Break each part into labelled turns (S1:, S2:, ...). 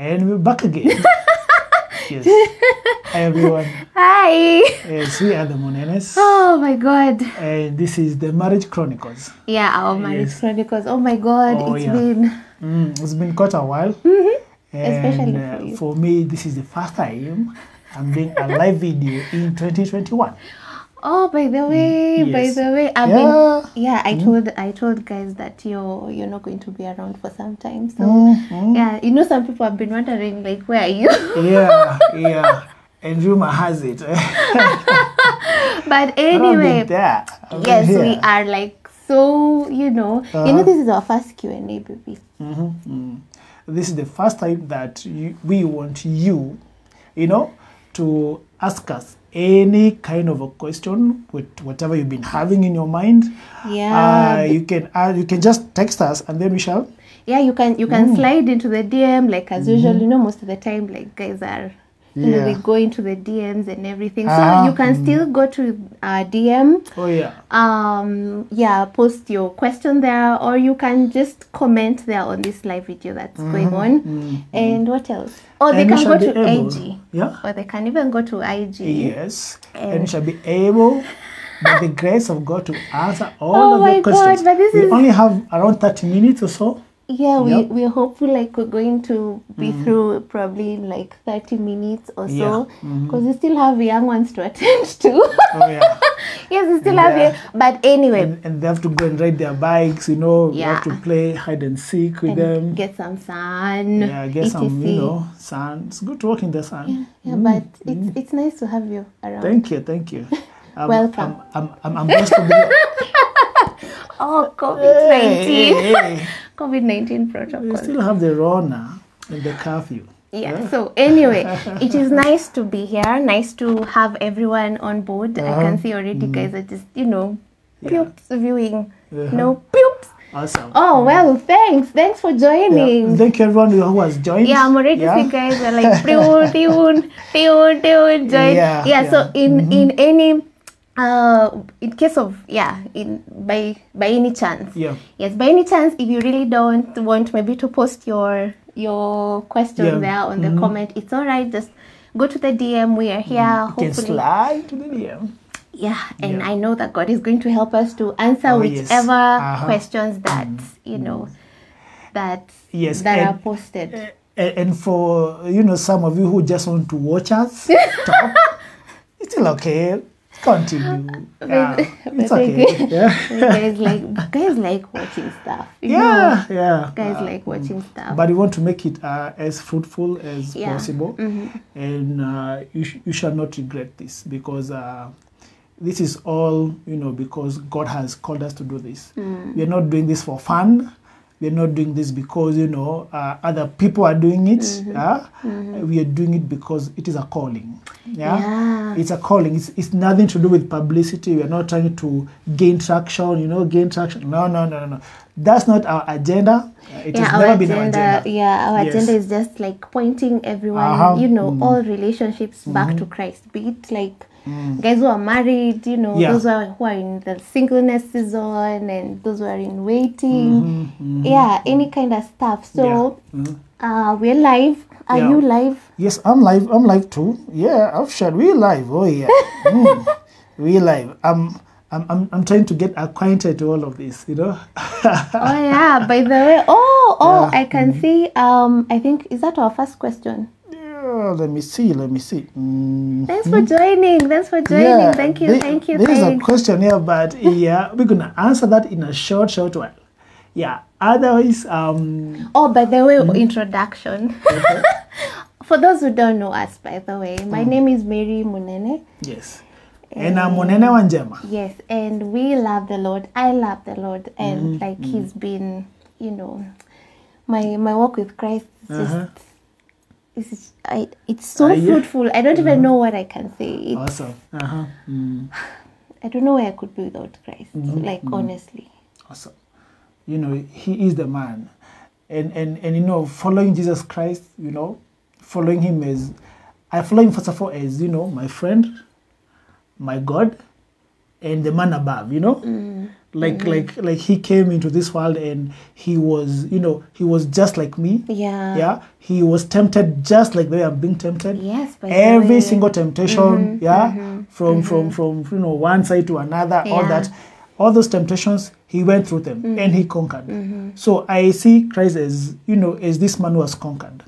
S1: And we're back again. yes. Hi everyone.
S2: Hi.
S1: Yes, we are the Monenes.
S2: Oh my God.
S1: And this is the Marriage Chronicles.
S2: Yeah, our marriage
S1: Yes.
S2: chronicles. Oh my God,
S1: Oh,
S2: it's
S1: yeah.
S2: been.
S1: Mm, it's been quite a while.
S2: Mm-hmm.
S1: And Especially
S2: for
S1: uh, for me, this is the first time I'm doing a live video in 2021.
S2: Oh, by the way, by
S1: yes.
S2: the way, I've
S1: Yeah.
S2: been. Yeah, I mm. told I told guys that you're you're not going to be around for some time. So
S1: mm-hmm.
S2: yeah, you know, some people have been wondering like, where are you?
S1: Yeah, yeah. And rumor has it.
S2: but anyway, yes, we are like so. You know, uh-huh. you know,
S1: Uh-huh.
S2: this is our first Q and A, baby.
S1: Mhm, mm. This is the first time that you, we want you, you know, to ask us any kind of a question with whatever you've been having in your mind.
S2: Yeah,
S1: Uh, you can uh, you can just text us and then we shall.
S2: yeah you can you can Mm. slide into the dm like as mm. usual you know most of the time like guys are you know we. Go into the dms and everything so
S1: Ah,
S2: you can still go to uh, dm
S1: Oh yeah.
S2: um yeah post your question there or you can just comment there on this live video that's mm -hmm. going on mm -hmm. and what else or they
S1: Mm-hmm. And
S2: can go to
S1: able-
S2: ig
S1: Yeah.
S2: or they can even go to ig
S1: Yes. And
S2: And-
S1: we shall be able, by the grace of God, to answer all
S2: Oh
S1: of
S2: my
S1: questions
S2: God,
S1: questions.
S2: but this
S1: we
S2: is-
S1: only have around 30 minutes or so.
S2: Yeah, we,
S1: Yep.
S2: we're hopeful like we're going to be mm-hmm. through probably in like 30 minutes or so
S1: Yeah. Mm-hmm.
S2: because we still have young ones to attend to.
S1: Oh yeah.
S2: yes, we still have
S1: Yeah.
S2: it. But anyway,
S1: and, and they have to go and ride their bikes, you know. You have to play hide and seek with
S2: and
S1: them.
S2: get some sun.
S1: yeah, get some, you know, sun. It's good to walk in the sun.
S2: Yeah, but mm-hmm. it's mm-hmm. it's nice to have you around.
S1: Thank you, thank you. I'm,
S2: Welcome.
S1: I'm, I'm, I'm, I'm blessed to be here.
S2: oh, COVID 19.
S1: Hey, hey.
S2: COVID 19
S1: We
S2: protocol.
S1: still have the Rona and the curfew.
S2: yeah so anyway it is nice to be here nice to have everyone on board i can see already guys are just you know
S1: Uh-huh. Mm-hmm. Yeah.
S2: viewing
S1: Uh-huh.
S2: no poops
S1: Awesome.
S2: oh well thanks thanks for
S1: Yeah.
S2: joining
S1: Thank you everyone who has joined.
S2: yeah, i'm already
S1: Yeah.
S2: see guys are like tune tune tune tune join
S1: Yeah,
S2: yeah, so
S1: yeah. Mm-hmm.
S2: in in any uh in case of yeah in by by any chance
S1: Yeah.
S2: yes by any chance if you really don't want maybe to post your your question
S1: Yeah.
S2: there on the comment it's all right just go to the dm we are here
S1: You can slide to the DM.
S2: yeah and
S1: Yeah.
S2: i know that god is going to help us to answer
S1: Oh, yes.
S2: whichever
S1: Uh-huh. Mm.
S2: questions that you know that
S1: Yes,
S2: that
S1: and-
S2: are posted
S1: A- And for you know some of you who just want to watch us talk, it's still okay. Continue. Yeah, it's okay. Yeah,
S2: guys like guys like watching stuff you know?
S1: yeah, yeah.
S2: guys
S1: Uh,
S2: like watching stuff
S1: But we want to make it uh, as fruitful as
S2: Yeah. Mm-hmm.
S1: possible, and uh, you, sh- you shall not regret this because uh, this is all you know because God has called us to do this.
S2: Mm.
S1: We are not doing this for fun. We are not doing this because you know uh, other people are doing it.
S2: Mm-hmm.
S1: yeah? Mm-hmm. We are doing it because it is a calling. Yeah,
S2: Yeah.
S1: it's a calling. It's, it's nothing to do with publicity. we're not trying to gain traction. You know, gain traction. No, no, no, no, no. That's not our agenda. Uh, It
S2: yeah,
S1: has never
S2: agenda,
S1: been our agenda.
S2: yeah, our
S1: Yes.
S2: agenda is just like pointing everyone,
S1: Uh-huh.
S2: you know,
S1: mm-hmm.
S2: all relationships back to Christ. Be it like guys who are married, you know,
S1: Mm. Yeah.
S2: those who are, who are in the singleness season, and those who are in waiting.
S1: Mm-hmm, mm-hmm.
S2: Yeah, any kind of stuff. So,
S1: yeah. mm-hmm.
S2: uh, we're live. Are
S1: Yeah.
S2: you live?
S1: Yes, I'm live. I'm live too. Yeah, I've shared. We live. Oh yeah, Mm. we live. I'm, I'm, I'm, I'm trying to get acquainted to all of this. You know.
S2: oh yeah. By the way, oh oh,
S1: Yeah.
S2: I can mm-hmm. see. Um, I think is that our first question.
S1: Yeah, let me see. Let me see. Mm.
S2: Thanks for joining. Thanks for joining. thank you.
S1: there-
S2: thank you.
S1: There's a
S2: Thanks.
S1: question here, but yeah, we're gonna answer that in a short, short while. Yeah. Otherwise, um,
S2: Oh, by the way,
S1: Mm-hmm.
S2: introduction. For those who don't know us, by the way, my
S1: Mm.
S2: name is Mary Munene.
S1: yes. And I'm Munene Wanjema.
S2: Yes, and we love the Lord. I love the Lord, and
S1: Mm-hmm.
S2: like He's been, you know, my my walk with Christ is just. It's, I, it's so
S1: Uh, yeah. Mm-hmm.
S2: fruitful. I don't even know what I can say. It,
S1: Awesome. Uh-huh. Mm.
S2: I don't know where I could be without Christ.
S1: Mm-hmm.
S2: Like honestly,
S1: Awesome. You know, he is the man. And, and, and you know, following Jesus Christ, you know, following him as, I follow him first of all as, you know, my friend, my God, and the man above, you know. Like like like he came into this world and he was you know he was just like me.
S2: Yeah.
S1: yeah. He was tempted just like the way i'm being tempted.
S2: Yes,
S1: every single temptation yeah from from from you know one side to another all that. All those temptations he went through them and he conquered. So i see christ as you know as this man who has conquered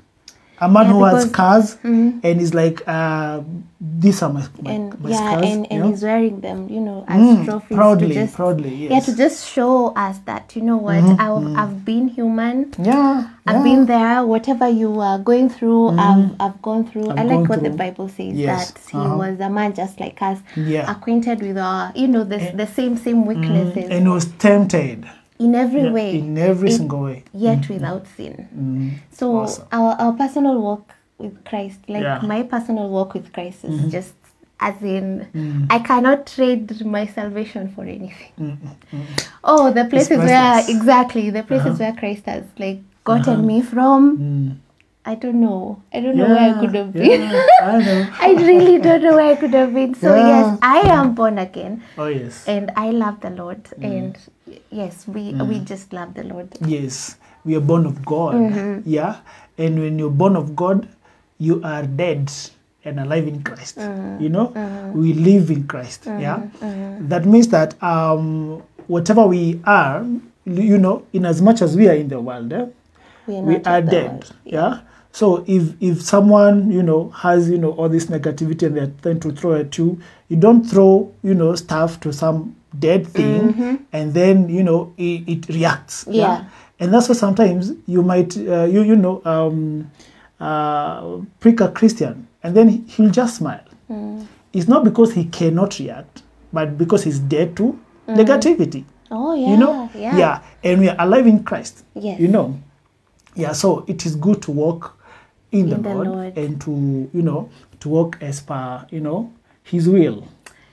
S1: a man
S2: Yeah,
S1: who has
S2: because-
S1: scars and is like uh these are my, my,
S2: and
S1: my
S2: yeah,
S1: scars
S2: and, and
S1: know?
S2: he's wearing them, you know, as
S1: Mm,
S2: trophies
S1: proudly,
S2: to just
S1: proudly,
S2: yeah, to just show us that you know what
S1: Mm-hmm,
S2: I've I've been human.
S1: yeah
S2: I've
S1: yeah.
S2: been there. Whatever you are going through, I've I've gone through.
S1: I've
S2: I like what the. Bible says
S1: Yes,
S2: that he
S1: uh-huh.
S2: was a man just like us,
S1: Yeah.
S2: acquainted with our you know the the same same weaknesses
S1: and was tempted
S2: in every
S1: yeah,
S2: way,
S1: in every
S2: in-
S1: single way
S2: yet without sin. So
S1: Awesome.
S2: our our personal walk with Christ, like
S1: Yeah.
S2: My personal walk with Christ, is just as in I cannot trade my salvation for anything. Oh, the places where exactly the places where Christ has like gotten me from. I don't know. I don't know where I could have been.
S1: yeah, I.
S2: I really don't know where I could have been. So
S1: Yeah.
S2: yes, I am born again,
S1: Oh yes,
S2: and I love the Lord.
S1: Mm.
S2: And yes, we we just love the Lord.
S1: yes. We are born of God.
S2: Mm-hmm.
S1: Yeah, and when you're born of God, you are dead and alive in Christ.
S2: Mm-hmm.
S1: You know, we live in Christ. Yeah, that means that um, whatever we are, you know, in as much as we are in the world, eh,
S2: We are,
S1: we are dead. Yeah. So if if someone you know has you know all this negativity and they're trying to throw at you, you don't throw you know stuff to some dead thing and then you know it, it reacts.
S2: Mm-hmm. Yeah.
S1: And that's why sometimes you might uh, you you know um, uh, prick a Christian and then he'll just smile.
S2: Mm.
S1: It's not because he cannot react, but because he's dead to negativity
S2: Oh yeah.
S1: you know
S2: Yeah.
S1: and we are alive in christ
S2: Yes.
S1: you know yeah so it is good to walk in, the,
S2: In the
S1: lord,
S2: Lord.
S1: and to you know to walk as per you know his will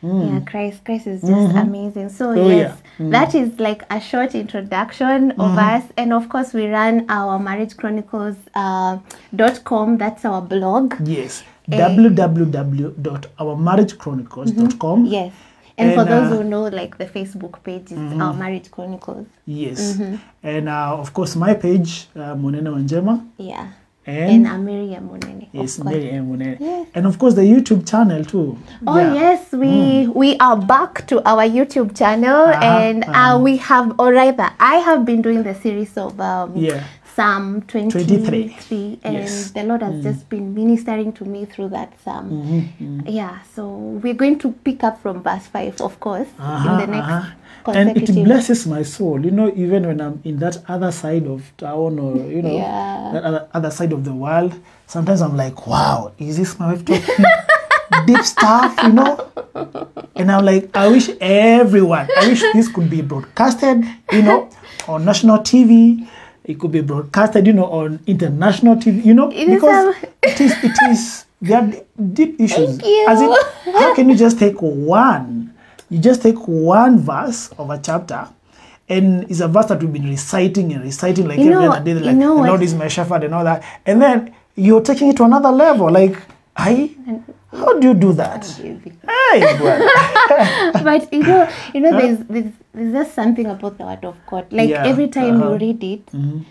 S1: Mm.
S2: Yeah, Christ, Christ is just mm -hmm. amazing. So.
S1: Oh,
S2: yes,
S1: yeah. mm.
S2: that is like a short introduction of
S1: Mm-hmm.
S2: us, and of course we run our marriage chronicles uh, dot com. That's our blog.
S1: yes
S2: uh,
S1: www.ourmarriagechronicles.com Mm -hmm.
S2: Yes, and, and for
S1: uh,
S2: those
S1: uh,
S2: who know, like the Facebook page is mm-hmm. our marriage chronicles.
S1: yes
S2: Mm-hmm.
S1: and uh, of course my page uh, monene wanjema
S2: Yeah,
S1: and,
S2: and Amiria Munene.
S1: yes
S2: of
S1: Munene.
S2: Yes.
S1: and of course the youtube channel too
S2: Oh
S1: Yeah.
S2: yes, we mm. we are back to our YouTube channel,
S1: Uh-huh,
S2: and uh, we have, or rather, I have been doing the series of um,
S1: Yeah.
S2: Psalm 23,
S1: 23.
S2: and
S1: Yes.
S2: the Lord has just been ministering to me through that psalm.
S1: Mm-hmm,
S2: Yeah, so we're going to pick up from verse 5, of course, in the next
S1: Uh-huh. and it blesses my soul you know even when i'm in that other side of town or you know
S2: Yeah.
S1: that other, other side of the world sometimes i'm like wow is this my wife talking deep stuff you know and i'm like i wish everyone i wish this could be broadcasted you know on national tv it could be broadcasted you know on international tv you know
S2: It is
S1: because
S2: a-
S1: it is it is there are deep issues
S2: Thank you.
S1: as in how can you just take one? You just take one verse of a chapter and it's a verse that we've been reciting and reciting like
S2: You
S1: every
S2: know-
S1: other day
S2: you know
S1: the lord is my shepherd and all that. And then you're taking it to another level like i how do you do that hey
S2: but you know, you know, there's, there's there's just something about the word of God. Like
S1: Yeah,
S2: every time
S1: uh-huh.
S2: you read it, mm-hmm.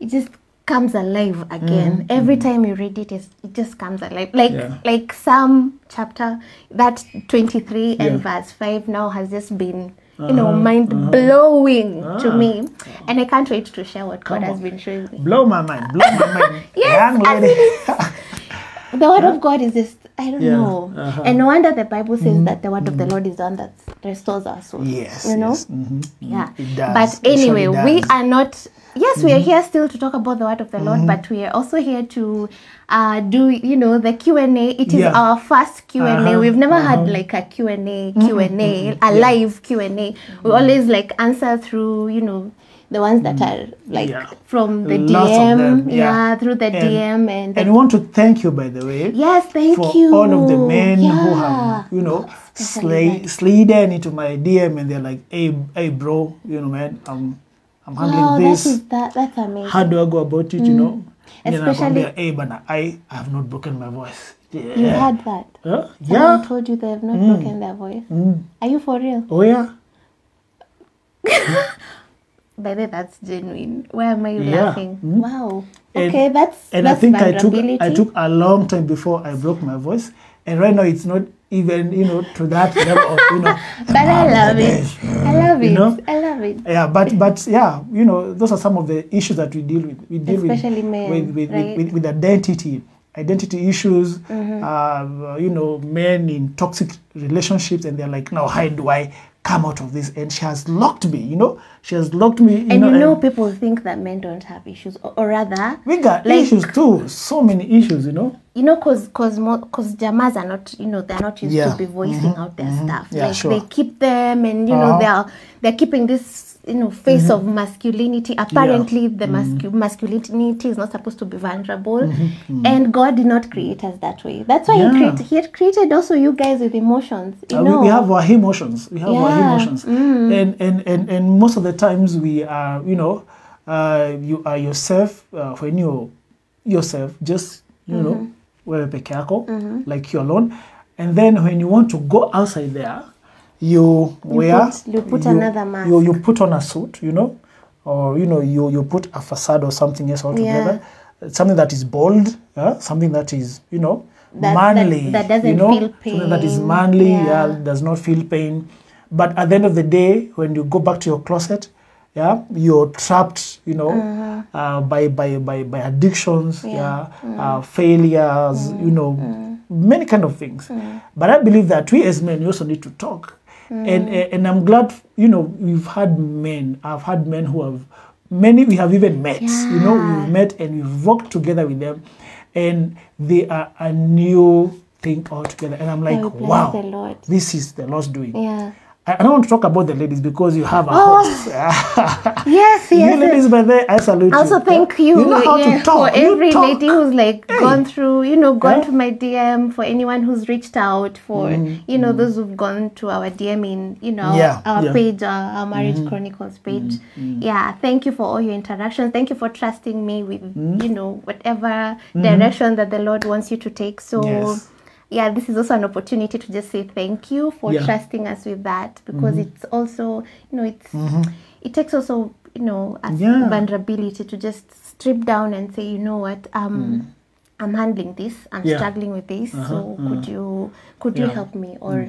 S2: it just comes alive again. Mm-hmm. Every mm-hmm. time you read it, it just comes alive. Like
S1: Yeah.
S2: like Psalm chapter that twenty three and
S1: Yeah.
S2: verse five now has just been. You know, uh-huh. mind blowing uh-huh. to me, ah. and I can't wait to share what God
S1: Come
S2: has
S1: on.
S2: been showing me.
S1: blow my mind blow my mind
S2: Yes,
S1: young
S2: I
S1: lady
S2: The word of God is just, I don't
S1: Yeah,
S2: know.
S1: uh-huh.
S2: And no wonder the Bible says mm-hmm. that the word of the Lord is the one that restores our souls.
S1: yes
S2: You know?
S1: yes, Mm-hmm.
S2: Yeah.
S1: it does
S2: But
S1: It does.
S2: anyway, we are not, yes, we are here still to talk about the word of the Lord, but we are also here to uh, do, you know, the Q&A. It is
S1: Yeah.
S2: our first Q&A.
S1: Uh-huh,
S2: We've never had
S1: uh-huh.
S2: had like a Q&A, Q&A, a live Q&A. We always like answer through, you know, the ones that are like
S1: Yeah.
S2: from the
S1: Lots
S2: DM,
S1: them,
S2: yeah.
S1: yeah.
S2: through the
S1: And-
S2: DM and, the
S1: and we want to thank you by the way
S2: Yes, thank
S1: for
S2: you.
S1: all of the men
S2: yeah.
S1: who have, you know,
S2: yes,
S1: slay, slidden into my DM and they're like, hey, hey, bro, you know, man, I'm, I'm handling
S2: Wow,
S1: this.
S2: that is that. That's amazing.
S1: How do I go about it, Mm. you know?
S2: Mm. Especially-
S1: and hey, but I have not broken my voice. Yeah.
S2: You had that.
S1: Huh?
S2: Someone
S1: Yeah.
S2: told you they have not
S1: Mm.
S2: broken their voice. Mm. Are you for real?
S1: Oh, yeah.
S2: By the way, that's genuine. Why am I
S1: Yeah.
S2: laughing?
S1: Mhm.
S2: Wow.
S1: And-
S2: Okay, that's
S1: and I think I took. I took a long time before I broke my voice, and right now it's not even you know to that level of you know.
S2: but I love it. I love
S1: You
S2: it.
S1: know?
S2: I love it.
S1: Yeah, but but yeah, you know, those are some of the issues that we deal with. We deal
S2: Especially
S1: with,
S2: men,
S1: with, with,
S2: right?
S1: with, with, with identity, identity issues.
S2: Mm-hmm.
S1: Uh, you know, men in toxic relationships, and they're like, "Now, how do I come out of this?" And she has locked me. You know, she has locked me. You
S2: And
S1: know,
S2: you know, people think that men don't have issues, or, or rather,
S1: we got
S2: like-
S1: issues too. So many issues. You know.
S2: you know, cause cause mo- cause jamas are not, you know, they're not used
S1: Yeah.
S2: to be voicing out their stuff.
S1: Yeah,
S2: like
S1: sure.
S2: they keep them, and you know,
S1: Uh-huh.
S2: they're they're keeping this, you know, face of mm-hmm. masculinity. Apparently, the mm-hmm. mascu- masculinity is not supposed to be vulnerable, mm-hmm. and God did not create us that way. That's why
S1: Yeah.
S2: He created He had created also you guys with emotions. You
S1: Uh, we,
S2: know,
S1: we have our emotions. We have our
S2: Yeah.
S1: emotions, mm. and, and and and most of the times we are, you know, uh, you are yourself uh, when you yourself just you know wewe peke yako like you're alone, and then when you want to go outside there, you, wear
S2: put- you put another mask.
S1: You, you put on a suit, you know, or you know you you put a facade or something else altogether. Something that is bold, yeah? something that is, you know,
S2: That- that-
S1: manly.
S2: that doesn't
S1: you know?
S2: feel
S1: Something that is manly, yeah.
S2: Yeah.
S1: does not feel pain. But at the end of the day, when you go back to your closet, yeah, you're trapped, you know, mm-hmm. uh, by, by, by, by addictions, yeah, mm. Uh, failures, you mm. know, mm. many kind of things. But I believe that we as men, we also need to talk. And, and I'm glad, you know, we've had men, I've had men who have, many we have even met, you know, we've met and we've worked together with them. And they are a new thing altogether. And I'm like,
S2: we
S1: wow, this is the Lord's doing.
S2: yeah.
S1: I don't want to talk about the ladies because you have a
S2: Oh,
S1: host.
S2: Yes,
S1: you ladies, by the I salute you.
S2: Also, thank you,
S1: You know how
S2: yeah,
S1: to talk.
S2: for
S1: You
S2: every
S1: talk.
S2: lady who's like
S1: Hey.
S2: gone through, you know, gone
S1: Yeah.
S2: to my DM, for anyone who's reached out, for
S1: Mm-hmm.
S2: you know mm-hmm. those who've gone to our DM in, you know,
S1: Yeah,
S2: our page, uh, our Marriage mm-hmm. Chronicles mm-hmm. page. Yeah, thank you for all your interactions. Thank you for trusting me with, you know, whatever direction that the Lord wants you to take. So.
S1: Yes.
S2: Yeah, this is also an opportunity to just say thank you for
S1: Yeah.
S2: trusting us with that because it's also, you know, it's it takes also, you know, a
S1: Yeah.
S2: vulnerability to just strip down and say, you know what, um, I'm handling this. I'm
S1: Mm. Yeah.
S2: struggling with this. so could you could you
S1: Yeah.
S2: help me, or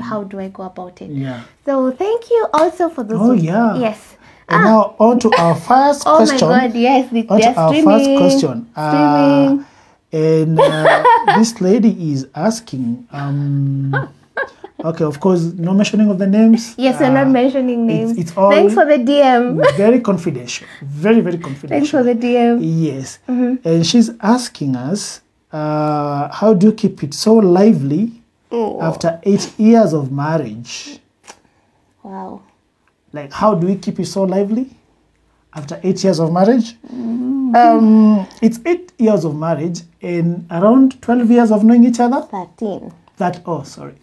S2: how do I go about it?
S1: Yeah.
S2: So thank you also for those.
S1: Oh,
S2: who-
S1: yeah.
S2: Yes.
S1: And now on to our first
S2: Oh
S1: question.
S2: Oh my God! Yes, the,
S1: On to our
S2: streaming.
S1: first question. Uh,
S2: streaming.
S1: And uh, this lady is asking. Um, okay, of course, no mentioning of the names.
S2: yes, we're not
S1: Uh,
S2: mentioning names.
S1: it's all-
S2: Thanks for the DM.
S1: Very confidential. Very, very confidential.
S2: Thanks for the DM.
S1: Yes. And she's asking us, uh, how do you keep it so lively
S2: Oh.
S1: after eight years of marriage?
S2: Wow.
S1: Like, how do we keep it so lively after eight years of marriage? Um, it's eight years of marriage and around 12 years of knowing each other.
S2: Thirteen.
S1: That, oh, sorry.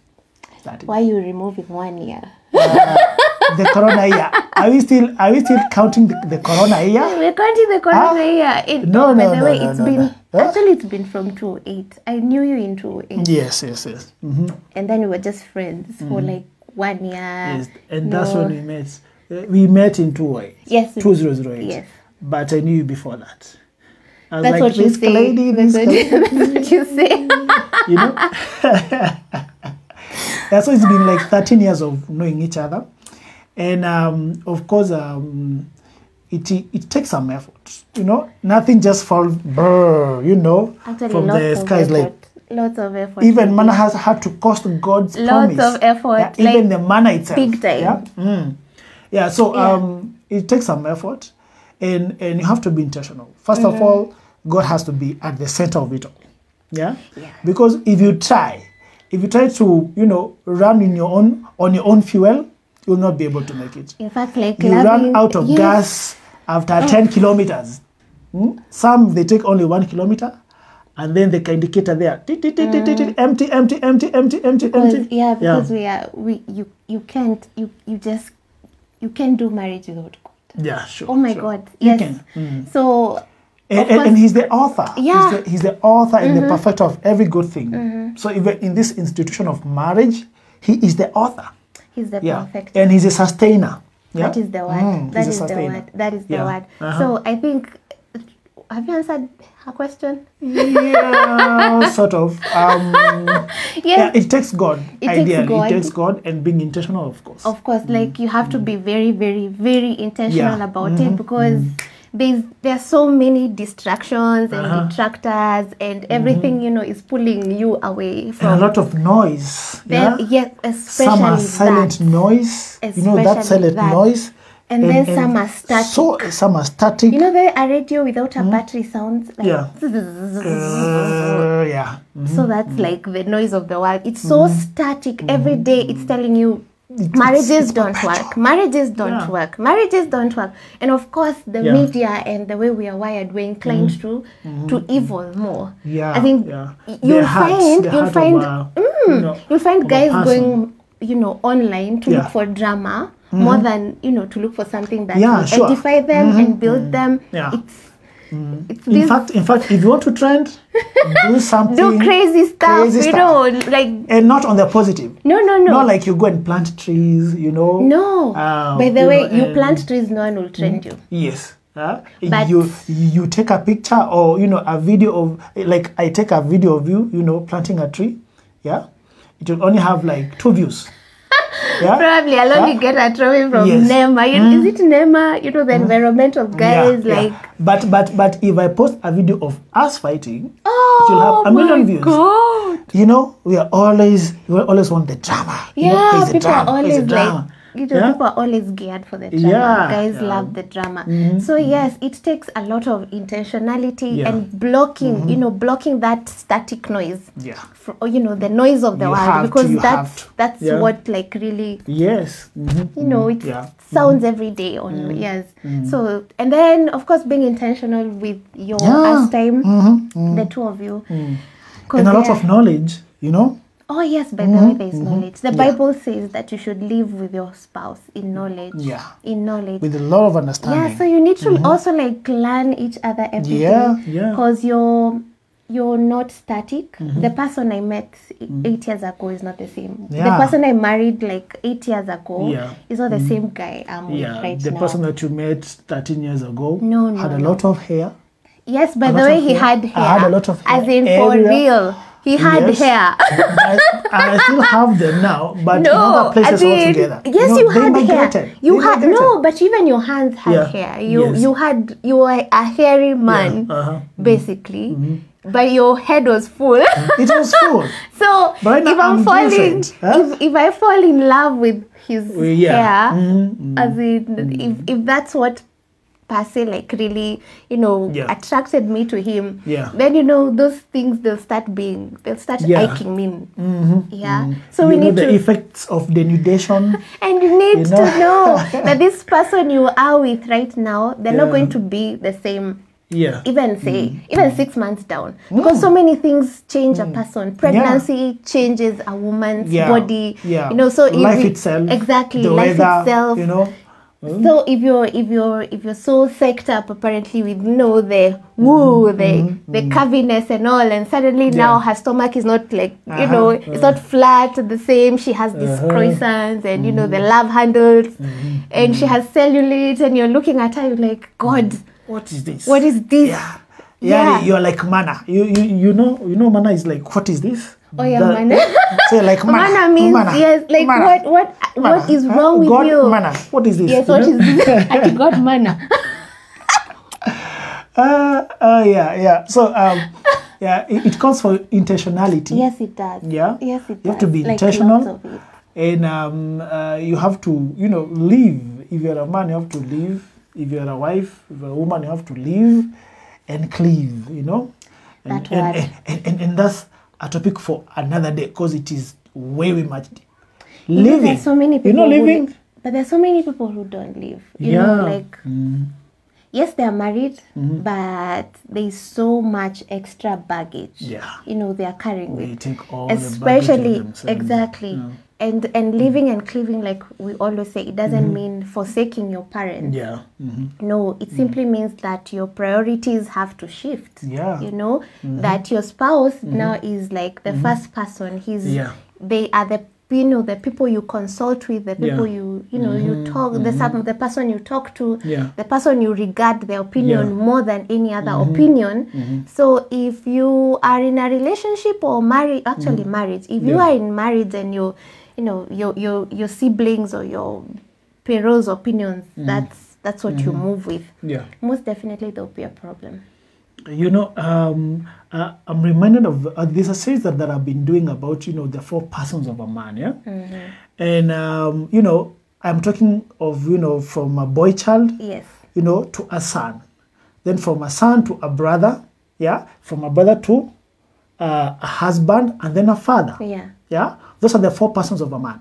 S1: That,
S2: Why are you removing one year?
S1: the corona year. Are we still, are we still counting the, the corona year?
S2: We're counting the corona year. It,
S1: No,
S2: by
S1: no,
S2: the
S1: no,
S2: way,
S1: no,
S2: it's
S1: no,
S2: been.
S1: Huh?
S2: actually it's been from 2008. I knew you in 2008,
S1: Yes, yes, yes. hmm
S2: and then we were just friends for like one year.
S1: Yes, and that's when we met. Uh, We met in two 2008.
S2: Yes.
S1: 2008.
S2: Yes.
S1: But I knew you before that.
S2: That's
S1: like,
S2: what you
S1: this
S2: say.
S1: lady,
S2: that's,
S1: this lady,
S2: that's what you say.
S1: you know. yeah, so it's been like 13 years of knowing each other. And um, of course, um, it, it takes some effort, you know. Nothing just falls, you know,
S2: Actually,
S1: from the skies. Like
S2: lots of effort.
S1: even manna has had to cost God's
S2: Lots
S1: promise.
S2: of effort,
S1: Yeah, even the manna itself.
S2: big time.
S1: Yeah. Mm. Yeah. So
S2: Yeah.
S1: um, it takes some effort, and and you have to be intentional. 1st
S2: Mm-hmm.
S1: of all, God has to be at the center of it all. Yeah.
S2: Yeah.
S1: Because if you try, if you try to you know run in your own on your own fuel, you'll not be able to make it.
S2: In fact, like
S1: You run out of
S2: yes.
S1: gas after 10 kilometers. Hmm? Some they take only one kilometer, and then the indicator there, tit, tit, tit, tit, tit, tit, empty, empty, empty, empty, empty, empty.
S2: yeah, because we are we you you can't you you just you can't do marriage without God.
S1: yeah, sure.
S2: Oh my
S1: sure.
S2: God!
S1: You
S2: Yes.
S1: can. Mm.
S2: So
S1: And,
S2: Of
S1: and, he's the author.
S2: Yeah. Mm-hmm.
S1: He's the, he's the author and the perfecter of every good thing. So even in this institution of marriage, he is the author.
S2: he's the
S1: Yeah.
S2: perfect.
S1: And he's a sustainer. Yeah.
S2: That is the word.
S1: Mm,
S2: that is the word. That is the
S1: Yeah.
S2: word.
S1: Uh-huh.
S2: So I think. Have you answered her question?
S1: yeah, sort of. Um,
S2: Yes.
S1: yeah, it takes God.
S2: It takes
S1: ideally,
S2: God.
S1: it takes God and being intentional, of course.
S2: of course mm. like you have to be mm. very very very intentional
S1: Yeah.
S2: about mm-hmm. it because mm. there's there's so many distractions and
S1: Uh-huh.
S2: detractors and mm-hmm. everything you know is pulling you away
S1: and a lot of noise. Yeah.
S2: yes especially
S1: some are silent
S2: that.
S1: noise. You know that
S2: Especially
S1: silent
S2: that.
S1: noise.
S2: And then some are static.
S1: So some are static.
S2: you know the a radio without a battery sounds like
S1: Yeah. Uh, yeah.
S2: so that's like the noise of the world it's so static every day it's telling you it's, marriages
S1: it's
S2: don't
S1: perpetual.
S2: work marriages don't
S1: Yeah.
S2: work marriages don't work and of course the
S1: Yeah.
S2: media and the way we are wired we're inclined to to evil more
S1: Yeah.
S2: i think
S1: yeah.
S2: you'll
S1: The
S2: find you'll find
S1: a, a, you know,
S2: you'll find guys
S1: person.
S2: going you know online to
S1: Yeah.
S2: look for drama Mm-hmm. more than you know to look for something that
S1: Yeah,
S2: will
S1: sure.
S2: edify them mm-hmm. and build mm-hmm. them
S1: Yeah.
S2: it's it's
S1: In fact, in fact, if you want to trend, do something.
S2: do crazy stuff
S1: crazy
S2: you
S1: stuff.
S2: know like
S1: and not on the positive.
S2: no no no
S1: Not like you go and plant trees, you know.
S2: No.
S1: Um,
S2: By the
S1: you
S2: way,
S1: know,
S2: you plant trees, no one will trend you.
S1: Yes. Huh?
S2: But-
S1: you you take a picture or you know a video of like I take a video of you, you know, planting a tree. Yeah. It will only have like two views. Yeah.
S2: Probably only
S1: Yeah.
S2: get a trophy from
S1: Yes. Mm.
S2: NEMA. You- Is it NEMA? You know, the environmental guys,
S1: Yeah, yeah.
S2: like,
S1: But but but if I post a video of us fighting,
S2: oh,
S1: will have a million
S2: my
S1: views.
S2: God.
S1: you know, we are always we always want the drama. You know,
S2: Yeah, people
S1: drama, are
S2: always like,
S1: drama.
S2: You know,
S1: Yeah?
S2: people are always geared for the drama.
S1: Yeah,
S2: Guys
S1: yeah. Mm-hmm.
S2: love the drama. Mm -hmm. So yes, it takes a lot of intentionality
S1: Yeah. Mm-hmm.
S2: and blocking, you know, blocking that static noise.
S1: Yeah.
S2: For, you know the noise of the
S1: You
S2: world because
S1: to,
S2: that's that's
S1: Yeah.
S2: what like really
S1: Yes. Mm -hmm.
S2: you know
S1: mhm,
S2: it
S1: Yeah.
S2: sounds every day on yes. so and then of course being intentional with your
S1: Yeah.
S2: time
S1: -hmm.
S2: the two of you 'Cause
S1: And a lot of knowledge, you know.
S2: Oh yes by mm -hmm. the way there is knowledge the yeah. bible says that you should live with your spouse in knowledge
S1: Yeah.
S2: in knowledge
S1: With a lot of understanding.
S2: yeah so you need to mm -hmm. also like learn each other everything
S1: Yeah, yeah.
S2: because you're you're not static
S1: Mm-hmm.
S2: the person i met eight years ago is not the same
S1: Yeah.
S2: the person i married like eight years ago
S1: Yeah. Mm-hmm.
S2: is not the same guy i'm
S1: yeah.
S2: with right
S1: the
S2: now
S1: person that you met 13 years ago
S2: No, no,
S1: had a
S2: no.
S1: lot of hair.
S2: yes by
S1: A
S2: the way
S1: of
S2: he
S1: hair.
S2: had
S1: I
S2: hair
S1: had a lot of hair.
S2: as
S1: hair
S2: in for
S1: area.
S2: real he had
S1: Yes.
S2: hair
S1: I, I still have them now, but in
S2: no,
S1: other places
S2: as in,
S1: altogether.
S2: yes, you had
S1: migrated.
S2: hair. You
S1: They
S2: had
S1: migrated.
S2: no, but even your hands had
S1: Yeah.
S2: hair. You
S1: Yes.
S2: you had you were a hairy man,
S1: Yeah, uh-huh.
S2: basically, but your head was full.
S1: It was full.
S2: so
S1: right
S2: if I'm,
S1: I'm
S2: falling,
S1: huh?
S2: if if I fall in love with his
S1: Well, yeah.
S2: hair,
S1: Mhm,
S2: as in if if that's what per se like really you know
S1: Yeah.
S2: attracted me to him
S1: Yeah.
S2: then you know those things they'll start being they'll start
S1: Yeah.
S2: aching me
S1: Mhm,
S2: yeah
S1: mhm.
S2: so
S1: you
S2: we
S1: know
S2: need
S1: the
S2: to
S1: effects of denudation.
S2: and you need
S1: You
S2: to
S1: know?
S2: know that this person you are with right now they're not going to be the same
S1: Yeah.
S2: even say
S1: Mm.
S2: even six months down because so many things change a person pregnancy changes a woman's
S1: Yeah.
S2: body
S1: Yeah.
S2: you know so if
S1: life
S2: you-
S1: itself.
S2: exactly
S1: the
S2: life
S1: weather,
S2: itself
S1: You know.
S2: So if you're if you're if you're so psyched up apparently with you know the woo mm, the mm, the curviness and all and suddenly
S1: yeah. now.
S2: Her stomach is not like
S1: uh-huh, you
S2: know Uh-huh, it's not flat the same she has these
S1: Uh-huh.
S2: croissants and you know the love handles
S1: Mm-hmm.
S2: and she has cellulite and you're looking at her you're like god
S1: What is this?
S2: what is this
S1: Yeah. Yeah, you're like mana. You, you you know you know mana is like what is this?
S2: Oh, yeah,
S1: That-
S2: mana.
S1: Say like mana.
S2: Mana means mana. yes, like
S1: Mana.
S2: what what
S1: Mana.
S2: what is wrong with
S1: God,
S2: you?
S1: Mana. What is this?
S2: Yes,
S1: You
S2: what
S1: know?
S2: is this? I got mana.
S1: Uh, uh, yeah, yeah. So um, yeah, it, it calls for intentionality.
S2: Yes, it does.
S1: Yeah.
S2: Yes, it does.
S1: You have to be
S2: Like
S1: intentional. and um, uh, you have to you know live if you're a man you have to live if you're a wife if you're a woman you have to live and cleave you know and,
S2: That
S1: and,
S2: word.
S1: and, and, and, and that's a topic for another day because it is way way much
S2: You know,
S1: living
S2: There's so many people.
S1: you know
S2: who-
S1: living
S2: but there's so many people who don't live. You
S1: yeah
S2: know, like
S1: Mm,
S2: yes, they are married,
S1: Mm-hmm.
S2: but there's so much extra baggage.
S1: Yeah.
S2: You know, they are carrying
S1: they
S2: with.
S1: take all Especially, the baggage
S2: Especially exactly.
S1: Yeah.
S2: And and mm-hmm. living and cleaving like we always say, it doesn't mm-hmm. mean forsaking your parents.
S1: Mm-hmm. yeah mhm.
S2: No, it mm-hmm. simply means that your priorities have to shift.
S1: Yeah.
S2: You know, that your spouse now is like the first person. He's
S1: Mm-hmm. Yeah.
S2: they are the you know the people you consult with the people
S1: Yeah.
S2: you you know you talk the some the person you talk to
S1: Yeah.
S2: the person you regard their opinion more than any other opinion so if you are in a relationship or marriage actually marriage if you are in marriage and you you know your your your siblings or your parents opinions that's that's what you move with
S1: Yeah.
S2: most definitely there'll be a problem
S1: You know, um, uh, I'm reminded of uh, a series that, that I've been doing about, you know, the four persons of a man, yeah? And, um, you know, I'm talking of, you know, from a boy child,
S2: yes
S1: you know, to a son. Then from a son to a brother, yeah? From a brother to uh, a husband and then a father.
S2: yeah
S1: Yeah, those are the four persons of a man.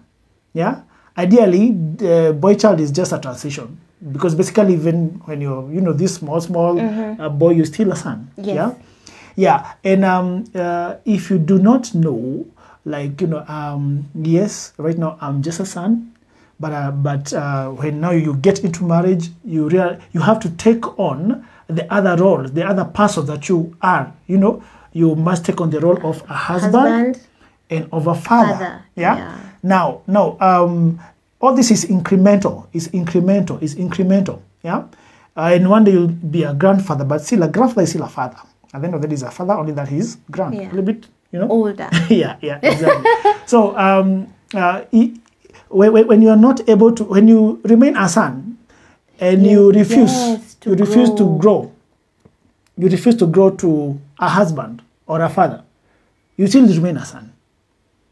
S1: Yeah, ideally, the boy child is just a transition because basically, even when you're, you know, this small, small uh, boy, you're still a son.
S2: Yes.
S1: Yeah, yeah, and um, uh, if you do not know, like you know, um, yes, right now I'm just a son, but uh, but uh, when now you get into marriage, you real you have to take on the other roles, the other person that you are. You know, you must take on the role of a
S2: husband
S1: and of a father.
S2: Father,
S1: Yeah?
S2: yeah.
S1: Now, now, um, all this is incremental. Is incremental. Is incremental. Yeah. Uh, and one day you'll be a grandfather, but still a grandfather is still a father. At the end of the day, he's a father, only that he's grand.
S2: Yeah.
S1: A little bit, you know.
S2: older
S1: yeah, yeah, exactly. so, um, uh, i- when, when you are not able to, when you remain a son, and you refuse,
S2: yes, to
S1: you refuse to
S2: grow.
S1: grow, you refuse to grow to a husband or a father, you still remain a son.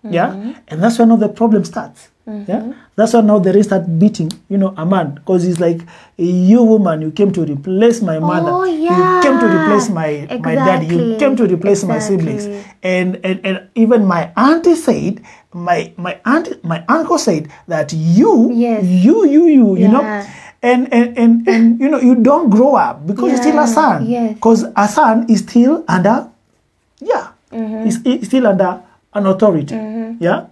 S1: Yeah,
S2: Mm-hmm.
S1: and that's when all the problem starts. Yeah, that's when now the rest start beating, you know, a man because he's like, you woman, you came to replace my mother,
S2: Oh, yeah.
S1: you came to replace
S2: yeah.
S1: my my daddy, you came to replace my siblings, and, and and even my auntie said, my my aunt, my uncle said that you,
S2: Yes.
S1: you, you, you, you know, and and and and you know, you don't grow up because you're still a son,
S2: yes.
S1: because a son is still under yeah
S2: Mm-hmm.
S1: it's, it's still under an authority yeah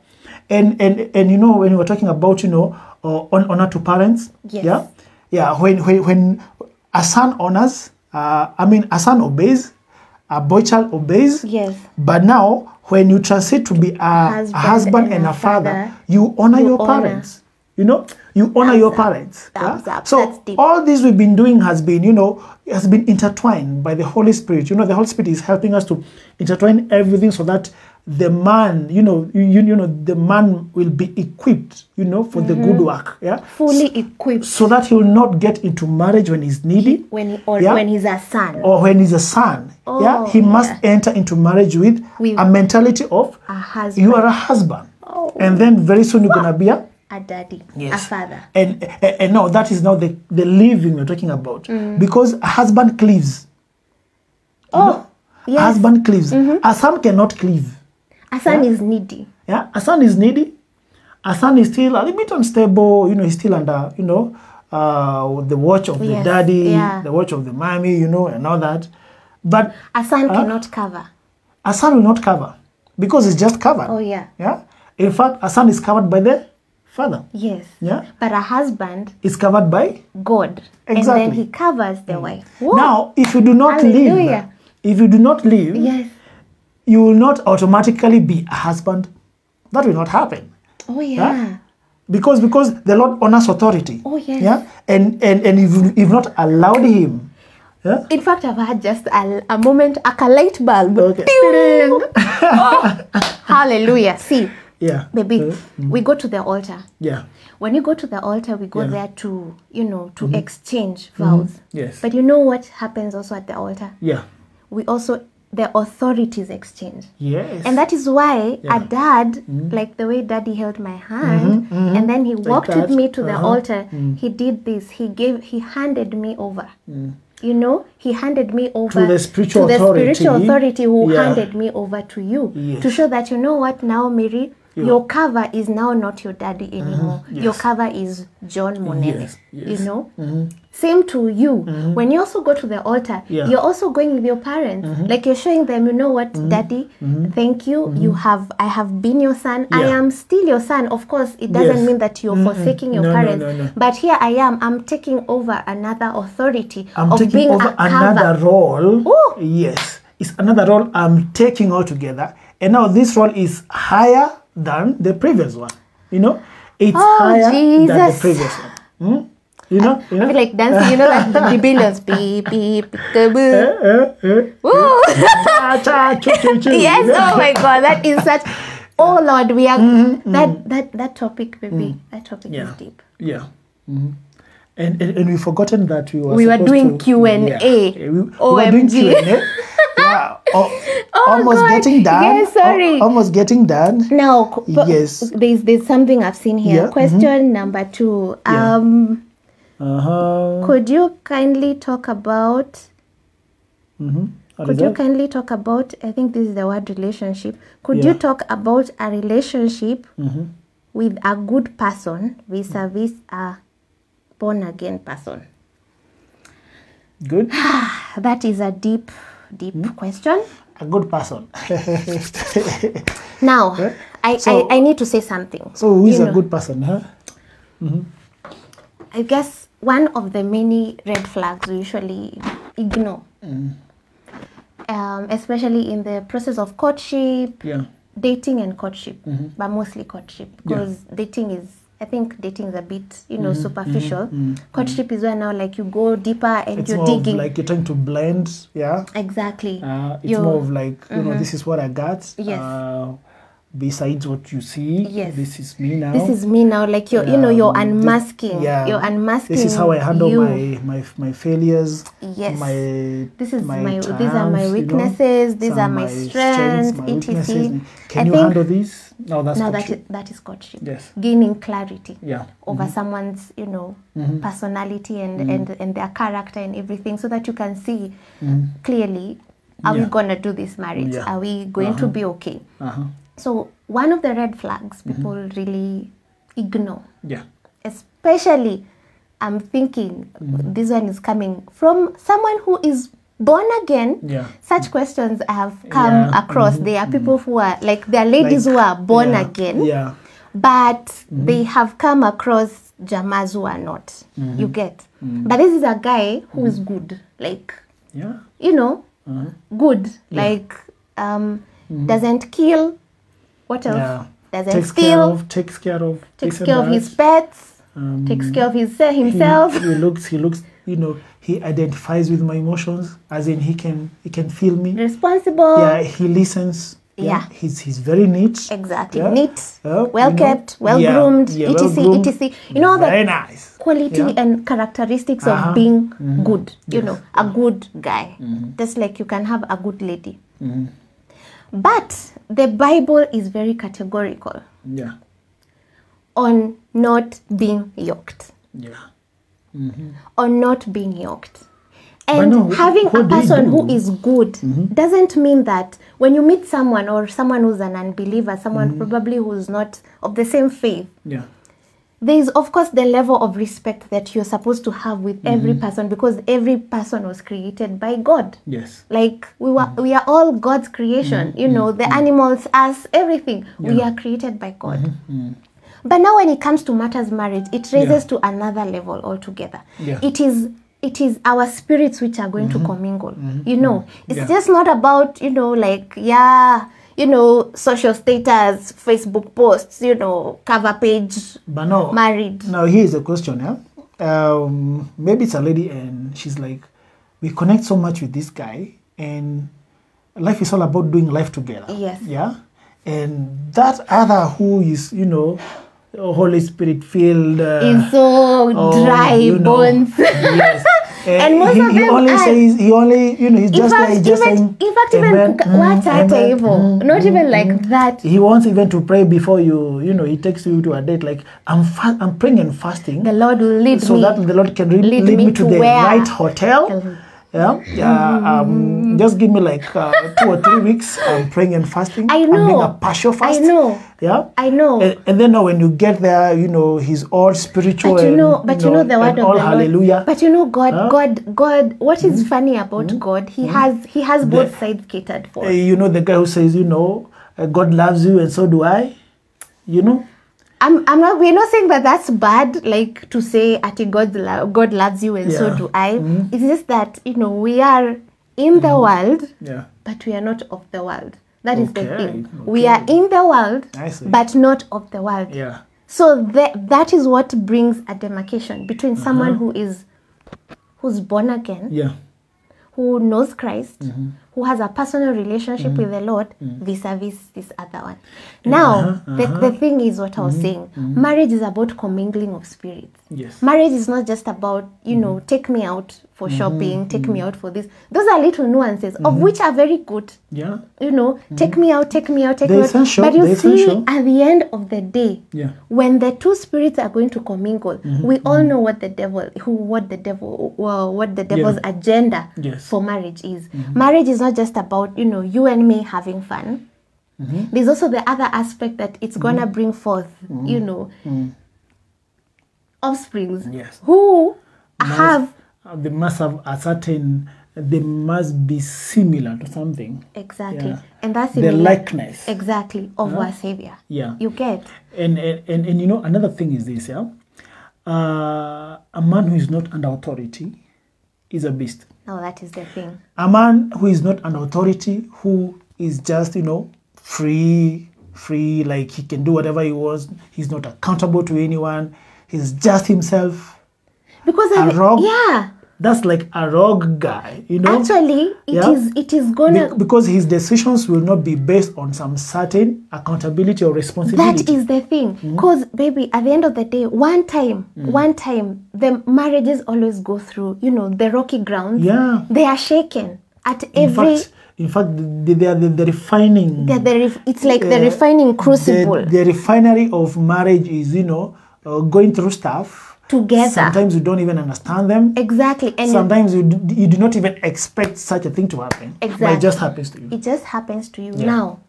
S1: and and and you know when we were talking about you know uh, on honor to parents
S2: Yes.
S1: yeah yeah when when, when a son honors uh, i mean a son obeys a boy child obeys
S2: yes
S1: but now when you transit to be a husband, a husband and, a father,
S2: father,
S1: you honor
S2: you
S1: your
S2: honor.
S1: parents you know you honor
S2: Thumbs
S1: your
S2: up.
S1: parents yeah? so
S2: That's deep.
S1: all this we've been doing has been you know has been intertwined by the holy spirit you know the holy spirit is helping us to intertwine everything so that the man you know you, you know the man will be equipped you know for the
S2: Mm-hmm.
S1: good work yeah?
S2: Fully equipped.
S1: so that he will not get into marriage when he's needy
S2: when he, or
S1: Yeah.
S2: when he's a son.
S1: Or when he's a son yeah?
S2: Oh,
S1: he must
S2: yeah.
S1: enter into marriage with,
S2: With
S1: a mentality of
S2: a husband.
S1: you are a husband.
S2: Oh.
S1: and then very soon you're gonna be a
S2: a daddy a father.
S1: And, and and no that is not the the living we're talking about.
S2: Mm.
S1: because a husband cleaves.
S2: Oh yes. Mm-hmm.
S1: a husband cleaves. A son cannot cleave
S2: a son is needy.
S1: Yeah a son is needy. A son is still a little bit unstable you know he's still under you know uh, the watch of the daddy
S2: yeah.
S1: the watch of the mommy you know and all that. But
S2: a son cannot cover.
S1: A son will not cover because it's just covered.
S2: Oh yeah.
S1: Yeah? In fact a son is covered by the father.
S2: Yes.
S1: Yeah?
S2: But a husband
S1: is covered by
S2: god.
S1: Exactly.
S2: and then he covers the wife. Whoa.
S1: now if you do not live if you do not live
S2: yes
S1: you will not automatically be a husband that will not happen
S2: oh yeah
S1: because because the lord honors authority
S2: Oh, yes.
S1: yeah and and and if if not allowed him yeah
S2: In fact, I've had just a, a moment, like a light bulb.
S1: Okay.
S2: Oh, hallelujah. See,
S1: yeah
S2: baby, mm-hmm. we go to the altar.
S1: yeah
S2: When you go to the altar, we go
S1: Yeah.
S2: there to, you know, to mm-hmm. exchange mm-hmm. vows.
S1: yes
S2: But you know what happens also at the altar?
S1: yeah
S2: We also, the authorities exchange.
S1: yes
S2: And that is why
S1: Yeah. Mm-hmm.
S2: a dad, like the way daddy held my hand, and then he walked with me to the
S1: Uh-huh.
S2: altar, he did this. He gave, he handed me over. You know, he handed me over
S1: Mm. the spiritual
S2: to the
S1: authority.
S2: spiritual authority who
S1: Yeah.
S2: handed me over to you
S1: Yes.
S2: to show that you know what now, Mary. Your cover is now not your daddy anymore. mm -hmm.
S1: Yes.
S2: your cover is John Monene.
S1: Yes, Yes.
S2: You know mm -hmm. Same to you. mm -hmm. When you also go to the altar,
S1: Yeah.
S2: you're also going with your parents. mm -hmm. Like you're showing them, you know what, mm -hmm. daddy, mm -hmm. thank you. mm -hmm. You have I have been your son.
S1: yeah.
S2: I am still your son. Of course, it doesn't
S1: Yes.
S2: mean that you're mm -hmm. forsaking your
S1: No, no,
S2: parents.
S1: no, no.
S2: But here I am, I'm taking over another authority
S1: I'm
S2: of
S1: taking
S2: being
S1: over
S2: a
S1: another
S2: cover.
S1: role.
S2: Ooh.
S1: Yes, it's another role I'm taking altogether. And now this role is higher than the previous one. You know, it's
S2: Oh,
S1: higher than the previous one. Hmm? You know, you
S2: I
S1: know.
S2: feel like dancing, you know, like the rebellions. Beep, beep,
S1: eh.
S2: Woo! Yes, oh my god, that is such. Oh Lord, we are
S1: Mm-hmm,
S2: that that that topic, baby. That topic
S1: Yeah.
S2: is deep.
S1: Yeah. Mhm. And, and and we've forgotten that we were
S2: We were doing
S1: to-
S2: Q&A.
S1: Yeah. Yeah, we, we were doing
S2: OMG.
S1: Q&A. yeah. Oh, almost
S2: God.
S1: getting done.
S2: Yes, sorry.
S1: Al- almost getting done.
S2: Now,
S1: Yes.
S2: there's there's something I've seen here.
S1: Yeah, mm-hmm.
S2: Question number two.
S1: Yeah.
S2: Um,
S1: Uh-huh.
S2: could you kindly talk about?
S1: Mm-hmm.
S2: Could you kindly talk about? I think this is the word relationship. Could you talk about a relationship
S1: Mhm.
S2: with a good person vis-a-vis a born again person?
S1: Good.
S2: That is a deep, deep
S1: Hmm?
S2: question.
S1: A good person.
S2: Now,
S1: Yeah.
S2: I,
S1: So-
S2: I, I need to say something.
S1: so who is
S2: You
S1: a
S2: know,
S1: good person, huh?
S2: I guess one of the many red flags we usually ignore, um, especially in the process of courtship,
S1: Yeah.
S2: dating and courtship,
S1: Mm-hmm.
S2: but mostly courtship because dating is. I think dating is a bit, you know, superficial. Courtship is where now, like, you go deeper and
S1: Mm-hmm. It's
S2: you're
S1: more
S2: digging.
S1: like you're trying to blend, yeah.
S2: exactly.
S1: Uh, it's
S2: You're-
S1: more of like you know this is what I got.
S2: Yes.
S1: Uh, besides what you see,
S2: Yes.
S1: this is me now.
S2: this is me now. Like you're, you know, you're
S1: Um, thi-
S2: unmasking.
S1: yeah.
S2: You're unmasking.
S1: This is how I handle
S2: you.
S1: my, my my failures.
S2: Yes.
S1: My
S2: This is my, these are my
S1: you know.
S2: weaknesses. These
S1: Some
S2: are my strengths.
S1: my
S2: etc.
S1: Can
S2: I
S1: you handle these? No, that's
S2: now that is, that is courtship.
S1: Yes.
S2: Gaining clarity
S1: Yeah.
S2: over mm -hmm. someone's, you know, mm -hmm. personality and, mm -hmm. and and their character and everything, so that you can see clearly. Are yeah. we
S1: going
S2: to do this marriage?
S1: Yeah.
S2: Are we going uh -huh. to be okay?
S1: Uh-huh.
S2: So one of the red flags people really ignore
S1: Yeah.
S2: especially i'm thinking
S1: Mm-hmm.
S2: this one is coming from someone who is born again
S1: Yeah.
S2: such questions have come
S1: Yeah, Mm-hmm.
S2: across there are people who are like there are ladies
S1: Like,
S2: who are born
S1: yeah,
S2: again
S1: Yeah.
S2: but
S1: Mm-hmm.
S2: they have come across jamas who are not
S1: Mm-hmm.
S2: you get but this is a guy who is good like
S1: Yeah.
S2: you know
S1: Uh-huh.
S2: good like um doesn't kill what else
S1: Mm-hmm. Yeah.
S2: doesn't
S1: Takes care of. Takes care of.
S2: takes
S1: this
S2: care of his pets
S1: Um,
S2: takes care of his, uh,
S1: he-
S2: himself
S1: He, looks. He looks. You know. He identifies with my emotions, as in he can. He can feel me.
S2: responsible
S1: Yeah. He listens.
S2: Yeah.
S1: He's he's very neat.
S2: exactly
S1: Yeah.
S2: neat
S1: Yeah,
S2: well kept well
S1: yeah,
S2: groomed
S1: yeah,
S2: etc
S1: well-groomed.
S2: etc you know
S1: very
S2: the
S1: nice.
S2: quality
S1: Yeah.
S2: and characteristics
S1: Uh-huh.
S2: of being good you
S1: Yes.
S2: know a good guy
S1: Mm-hmm.
S2: just like you can have a good lady but the bible is very categorical
S1: Yeah.
S2: on not being yoked
S1: Yeah.
S2: On not being yoked. And
S1: no,
S2: having a
S1: what do you
S2: person who is good doesn't mean that when you meet someone or someone who's an unbeliever, someone
S1: Mm-hmm.
S2: probably who's not of the same faith,
S1: Yeah.
S2: there is of course the level of respect that you're supposed to have with every
S1: Mm-hmm.
S2: person because every person was created by God.
S1: Yes.
S2: Like we were,
S1: Mm-hmm.
S2: we are all God's creation. You know, the animals, us, everything. We are created by God.
S1: Mm-hmm.
S2: But now, when it comes to matters marriage, it raises to another level altogether.
S1: Yeah.
S2: It is it is our spirits which are going to commingle. You know, it's
S1: Yeah.
S2: just not about you know like yeah. You know, social status, Facebook posts, you know, cover page,
S1: But no.
S2: married.
S1: Now here's a question, yeah. Um, maybe it's a lady and she's like, we connect so much with this guy, and life is all about doing life together.
S2: Yes.
S1: Yeah. And that other who is, you know, Holy Spirit filled. Uh,
S2: He's so
S1: oh,
S2: dry
S1: you know,
S2: bones.
S1: yes.
S2: And most
S1: he,
S2: of
S1: he only
S2: are-
S1: says he only you know he's just
S2: fact,
S1: like just
S2: even,
S1: saying
S2: in fact, even
S1: amen, mm,
S2: what
S1: amen,
S2: table
S1: mm,
S2: not
S1: mm,
S2: even
S1: mm.
S2: like that.
S1: he wants even to pray before you you know he takes you to a date like i'm fa- i'm praying and fasting
S2: The Lord will lead
S1: so
S2: me.
S1: so that the lord can re-
S2: lead
S1: lead,
S2: me
S1: me to,
S2: to
S1: the
S2: where?
S1: right hotel yeah yeah um just give me like uh, two or three weeks i'm praying and fasting
S2: I
S1: i'm doing a partial fast
S2: I know.
S1: yeah
S2: I know.
S1: and, and then now when you get there you know he's all spiritual
S2: But you
S1: and,
S2: but you know the word of
S1: all
S2: the Lord. But you know, God,
S1: Huh?
S2: God, God. What is funny about God? He has, he has both sides catered for.
S1: Uh, you know the guy who says you know uh, god loves you and so do i you know
S2: I'm, I'm not. We're not saying that that's bad. Like to say, "Ati God, lo- God loves you, and so do I." It's just that you know we are in the world,
S1: yeah
S2: but we are not of the world. That is the
S1: Okay,
S2: thing. We are in the world, but not of the world.
S1: Yeah.
S2: So that that is what brings a demarcation between
S1: Uh-huh.
S2: someone who is who's born again,
S1: Yeah.
S2: who knows Christ,
S1: Mm-hmm.
S2: Who has a personal relationship with the mm. Lord, mm. vis-a-vis this other one.
S1: Uh-huh,
S2: Now, the, uh-huh. the thing is what I was mm-hmm. saying.
S1: Mm-hmm.
S2: Marriage is about commingling of spirits.
S1: Yes.
S2: Marriage is not just about, you know,
S1: Mm-hmm.
S2: take me out for mm-hmm. shopping, take me mm-hmm. out for this. Those are little nuances of which are very good.
S1: Yeah.
S2: You know, take me out, take me out, take
S1: They're
S2: me out.
S1: essential,
S2: But you
S1: they're
S2: see,
S1: essential.
S2: at the end of the day,
S1: Yeah.
S2: when the two spirits are going to commingle, we all know what the devil, who, what the devil, well, what the devil's agenda
S1: Yes.
S2: for marriage is. Marriage is not just about you know you and me having fun. There's also the other aspect that it's gonna bring forth, you know, offsprings
S1: Yes.
S2: who have
S1: Uh, They must have a certain. They must be similar to something.
S2: exactly,
S1: Yeah.
S2: and that's
S1: The likeness.
S2: exactly of our savior.
S1: Yeah.
S2: You get
S1: And, and and and you know another thing is this, yeah. Uh, a man who is not under authority is a beast.
S2: now that is the thing.
S1: A man who is not an authority, who is just you know free, free, like he can do whatever he wants. He's not accountable to anyone. He's just himself.
S2: Because
S1: A
S2: I,
S1: rogue?
S2: yeah,
S1: That's like a rogue guy, you know.
S2: actually, it
S1: yeah?
S2: is it is gonna
S1: Be- because his decisions will not be based on some certain accountability or responsibility.
S2: That is the thing. because Mm-hmm. Baby, at the end of the day, one time,
S1: mm -hmm.
S2: one time, the marriages always go through, you know, the rocky ground.
S1: Yeah.
S2: They are shaken at
S1: in
S2: every.
S1: fact, in fact, they, they are the, the refining.
S2: they're the ref- it's like uh, the
S1: uh,
S2: refining crucible
S1: The, the refinery of marriage is, you know, uh, going through stuff.
S2: Together.
S1: Sometimes you don't even understand them.
S2: exactly. And
S1: Sometimes you, d- you do not even expect such a thing to happen. But
S2: Exactly.
S1: it just happens to you.
S2: it just happens to you.
S1: Yeah.
S2: Now,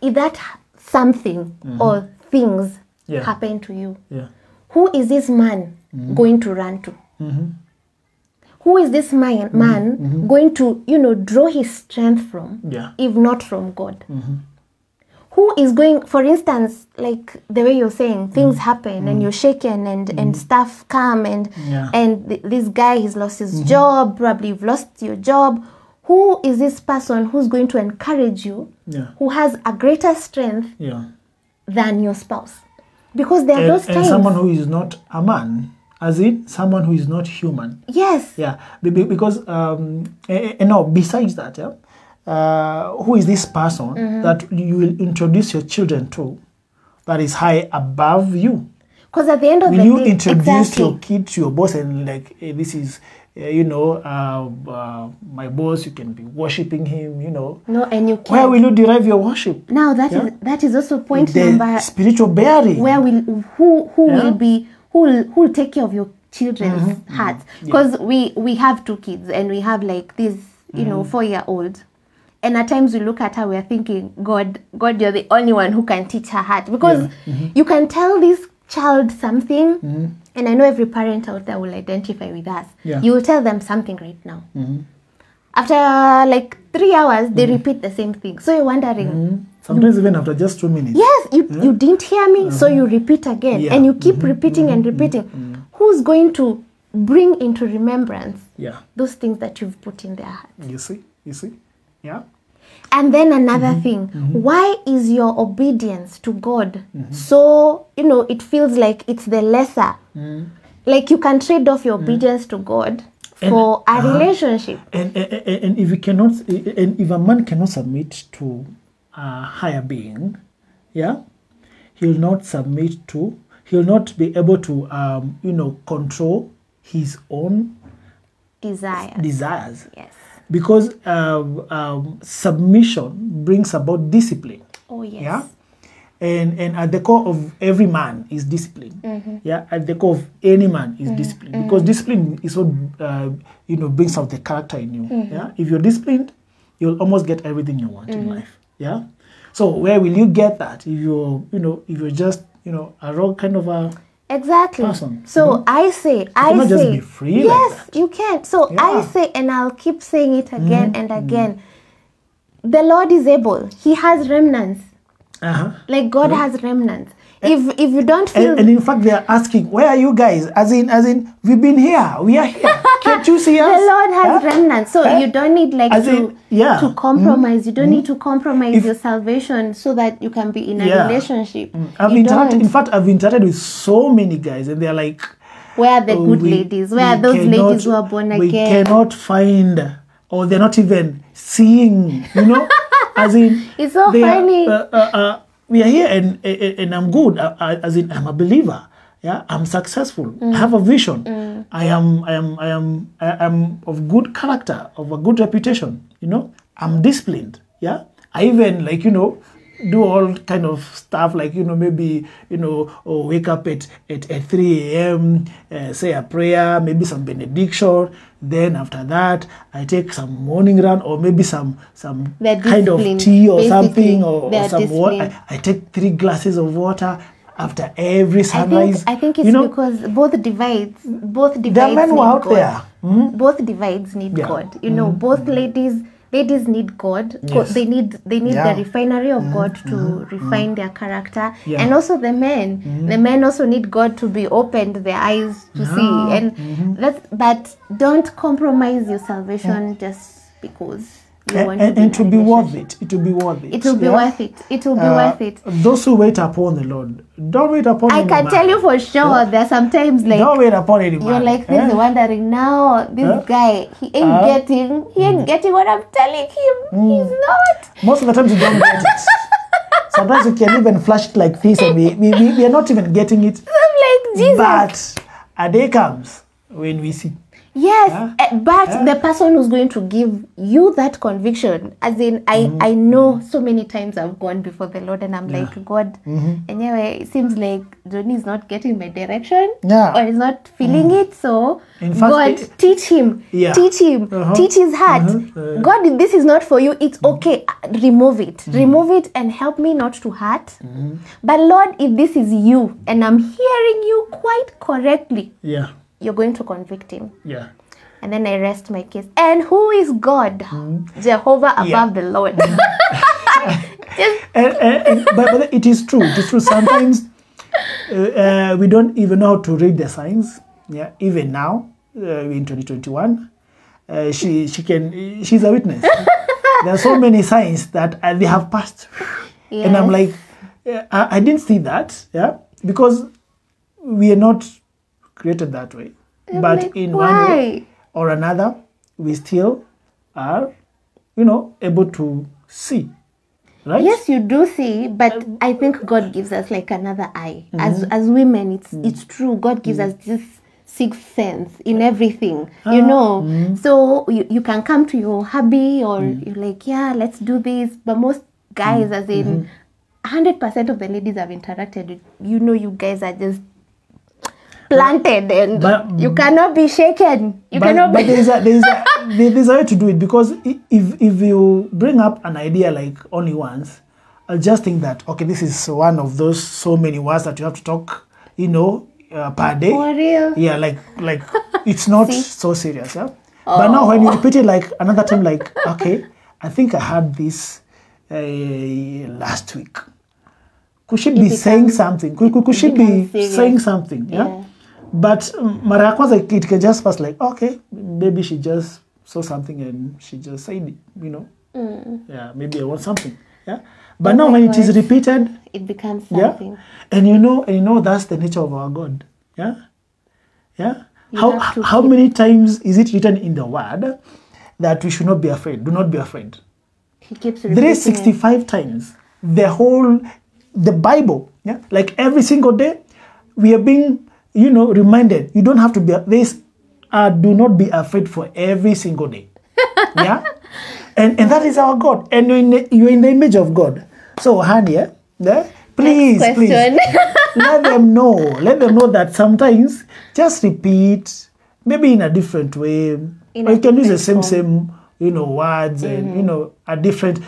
S2: if that ha- something mm-hmm. or things
S1: Yeah.
S2: happen to you,
S1: Yeah.
S2: who is this man mm-hmm. going to run to? Mm-hmm. Who is this man, man going to, you know, draw his strength from,
S1: Yeah.
S2: if not from God? Who is going, for instance, like the way you're saying, things mm. happen and mm. you're shaken and, and mm. stuff come and
S1: Yeah.
S2: and th- this guy he's lost his mm-hmm. job, probably you've lost your job. Who is this person who's going to encourage you,
S1: Yeah.
S2: who has a greater strength
S1: Yeah.
S2: than your spouse? Because there are
S1: And,
S2: those
S1: and someone who is not a man, as in someone who is not human.
S2: yes.
S1: Yeah, be- be- because um, and, and now besides that, yeah, uh, who is this person
S2: Mm-hmm.
S1: that you will introduce your children to, that is high above you?
S2: Because at the end of
S1: Will
S2: the
S1: you
S2: day,
S1: introduce
S2: exactly.
S1: your kid to your boss and like, hey, this is, uh, you know, uh, uh, my boss. You can be worshiping him. You know,
S2: No, and you
S1: where will you derive your worship?
S2: now that is that is also point
S1: the
S2: number
S1: spiritual bearing.
S2: where will who who
S1: Yeah.
S2: will be who will who will take care of your children's
S1: Mm-hmm.
S2: hearts because we we have two kids and we have like this you
S1: Mm-hmm.
S2: four year old and at times we look at her we're thinking god god you're the only one who can teach her heart because yeah.
S1: Mm-hmm.
S2: you can tell this child something mm-hmm. and i know every parent out there will identify with us
S1: Yeah.
S2: you will tell them something right now mm-hmm. after uh, like three hours they repeat the same thing so you're wondering
S1: Sometimes even after just two minutes.
S2: Yes, you, yeah. you didn't hear me, so you repeat again.
S1: Yeah.
S2: And you keep repeating and repeating. Who's going to bring into remembrance
S1: Yeah.
S2: those things that you've put in their heart?
S1: You see. You see. Yeah.
S2: And then another mm-hmm. thing, mm-hmm. why is your obedience to God mm-hmm. so, you know, it feels like it's the lesser? Like you can trade off your obedience to God
S1: And-
S2: for a
S1: uh-huh.
S2: relationship.
S1: And, and, and and if you cannot, and if a man cannot submit to a higher being, yeah, he'll not submit to, he'll not be able to, um, you know, control his own
S2: Desire.
S1: desires.
S2: Yes.
S1: Because um, um, submission brings about discipline.
S2: Oh, yes.
S1: Yeah. And and at the core of every man is discipline.
S2: Mm-hmm.
S1: Yeah. At the core of any man is discipline because discipline is what uh, you know brings out the character in you.
S2: Mm-hmm.
S1: Yeah. If you're disciplined, you'll almost get everything you want
S2: Mm-hmm.
S1: in life. Yeah. So where will you get that if you're you know if you're just you know a rock kind of a
S2: Exactly.
S1: person,
S2: So I say, I
S1: cannot
S2: say,
S1: just be free
S2: yes,
S1: that.
S2: you can. So I
S1: Yeah. Mm-hmm.
S2: say, and I'll keep saying it again and again. The Lord is able. He has remnants.
S1: uh-huh.
S2: Like God has remnants. If if you don't feel
S1: And, and in fact, they are asking, "Where are you guys?" As in, as in, we've been here. We are here. Can't you see us?
S2: the Lord has
S1: Huh?
S2: remnants, so
S1: Huh?
S2: you don't need like
S1: As
S2: to
S1: in, yeah.
S2: to compromise. You don't need to compromise
S1: If-
S2: your salvation so that you can be in a
S1: Yeah.
S2: relationship.
S1: I've
S2: you
S1: interacted. In fact, I've interacted with so many guys, and they're like,
S2: Where are the
S1: "Oh,
S2: good
S1: we-
S2: ladies? Where are those
S1: cannot-
S2: ladies who are born again We
S1: cannot find, or they're not even seeing. You know, as in,
S2: It's so
S1: they are,
S2: funny.
S1: uh, uh, uh, we are here, and and, I'm good. as in, I'm a believer. Yeah, I'm successful.
S2: Mm.
S1: I have a vision. Mm. I am, I am, I am, I am of good character, of a good reputation. You know, I'm disciplined. Yeah, I even like you know do all kind of stuff like you know maybe you know or wake up at at, at 3 a.m uh, say a prayer maybe some benediction then after that i take some morning run or maybe some some kind of tea or
S2: basically.
S1: something or, or some water. I, I take three glasses of water after every
S2: I think
S1: sunrise
S2: I think it's
S1: you know
S2: because both divides both divides
S1: The men were out
S2: God.
S1: there Mhm.
S2: Both divides need
S1: Yeah.
S2: God. You know, both ladies ladies need God.
S1: Yes.
S2: They need they need
S1: Yeah.
S2: the refinery of mm, God to mm, refine mm. their character.
S1: Yeah.
S2: And also the men. The men also need God to be opened their eyes to see. and -hmm. that's but don't compromise your salvation just because you
S1: and,
S2: want
S1: and,
S2: to be
S1: and to be worth it it will be worth it
S2: It will be
S1: yeah?
S2: worth it. It will be
S1: Uh,
S2: worth it.
S1: those who wait upon the lord don't wait upon
S2: I can
S1: man.
S2: tell you for sure. yeah. there are sometimes like
S1: don't wait upon any man
S2: You're like this,
S1: eh?
S2: wondering now. This
S1: eh?
S2: guy, he ain't
S1: uh,
S2: getting, he ain't mm. getting what I'm telling him. mm. He's not.
S1: most of the times you don't get it sometimes you can even flash it like this and we, we, we, we are not even getting it
S2: I'm like Jesus.
S1: but a day comes when we see
S2: yes,
S1: Huh?
S2: eh, but the person who's going to give you that conviction, as in, I
S1: Mm-hmm.
S2: I know so many times I've gone before the Lord and I'm like, God,
S1: Mm-hmm.
S2: anyway, it seems like Johnny is not getting my direction,
S1: Yeah. Mm.
S2: or he's not feeling it. So
S1: fact,
S2: God,
S1: it-
S2: teach him,
S1: Yeah.
S2: teach him,
S1: Uh-huh.
S2: teach his heart.
S1: Uh-huh. Uh,
S2: God, this is not for you, it's okay. Remove it. Remove it and help me not to hurt. But Lord, if this is you and I'm hearing you quite correctly,
S1: yeah
S2: you're going to convict him.
S1: yeah
S2: And then I rest my case. And who is God? Jehovah above
S1: Yeah.
S2: the Lord.
S1: And, and, and- but, but it is true. It is true. Sometimes uh, uh, we don't even know how to read the signs. Yeah, even now uh, in 2021, uh, she she can she's a witness. there are so many signs that uh, they have passed, and I'm like, uh, I, I didn't see that. Yeah, because we are not created that way.
S2: I'm
S1: but
S2: like,
S1: in one way or another, we still are, you know, able to see. Right?
S2: Yes, you do see, but um, I think God gives us like another eye. Mm-hmm. As as women, it's mm. it's true. God gives mm. us this sixth sense in everything. You ah, know, mm. so you, you can come to your hubby or you're like, yeah, let's do this. But most guys, as in, mm-hmm. hundred percent of the ladies I've interacted with, you know, you guys are just planted and
S1: But-
S2: you cannot be shaken. You
S1: but,
S2: cannot
S1: but
S2: be.
S1: there's a, there's, a, there- there's a way to do it because if, if you bring up an idea like only once, I'll just think that, okay, this is one of those so many words that you have to talk, you know, uh, per day.
S2: For real.
S1: Yeah, like, like it's not so serious. Yeah? Oh. But now when you repeat it like another time, like, okay, I think I had this uh, last week. Could she be
S2: becomes-
S1: saying something? Could, could, could she be
S2: serious.
S1: saying something? Yeah.
S2: Yeah.
S1: But ya kwanza it it can just pass like okay maybe she just saw something and she just said it you know? Mm. Yeah maybe I want something yeah? But
S2: Oh
S1: now
S2: my
S1: when it is repeated
S2: It becomes
S1: yeah? and you know and you know that's the nature of our God yeah? Yeah?
S2: You
S1: how how many times is it written in the word that we should not be afraid do not be afraid?
S2: He keeps repeating. it.
S1: 365 times. The whole the bible yeah? Like every single day we are being you know reminded you don't have to be this uh, do not be afraid for every single day. Yeah? And and that is our god. And you're in the, you're in the image of god. So honey yeah, yeah? please please let them know let them know that sometimes just repeat maybe in a different way.
S2: In
S1: or you can use the same
S2: form.
S1: same you know words and mm-hmm. you know a different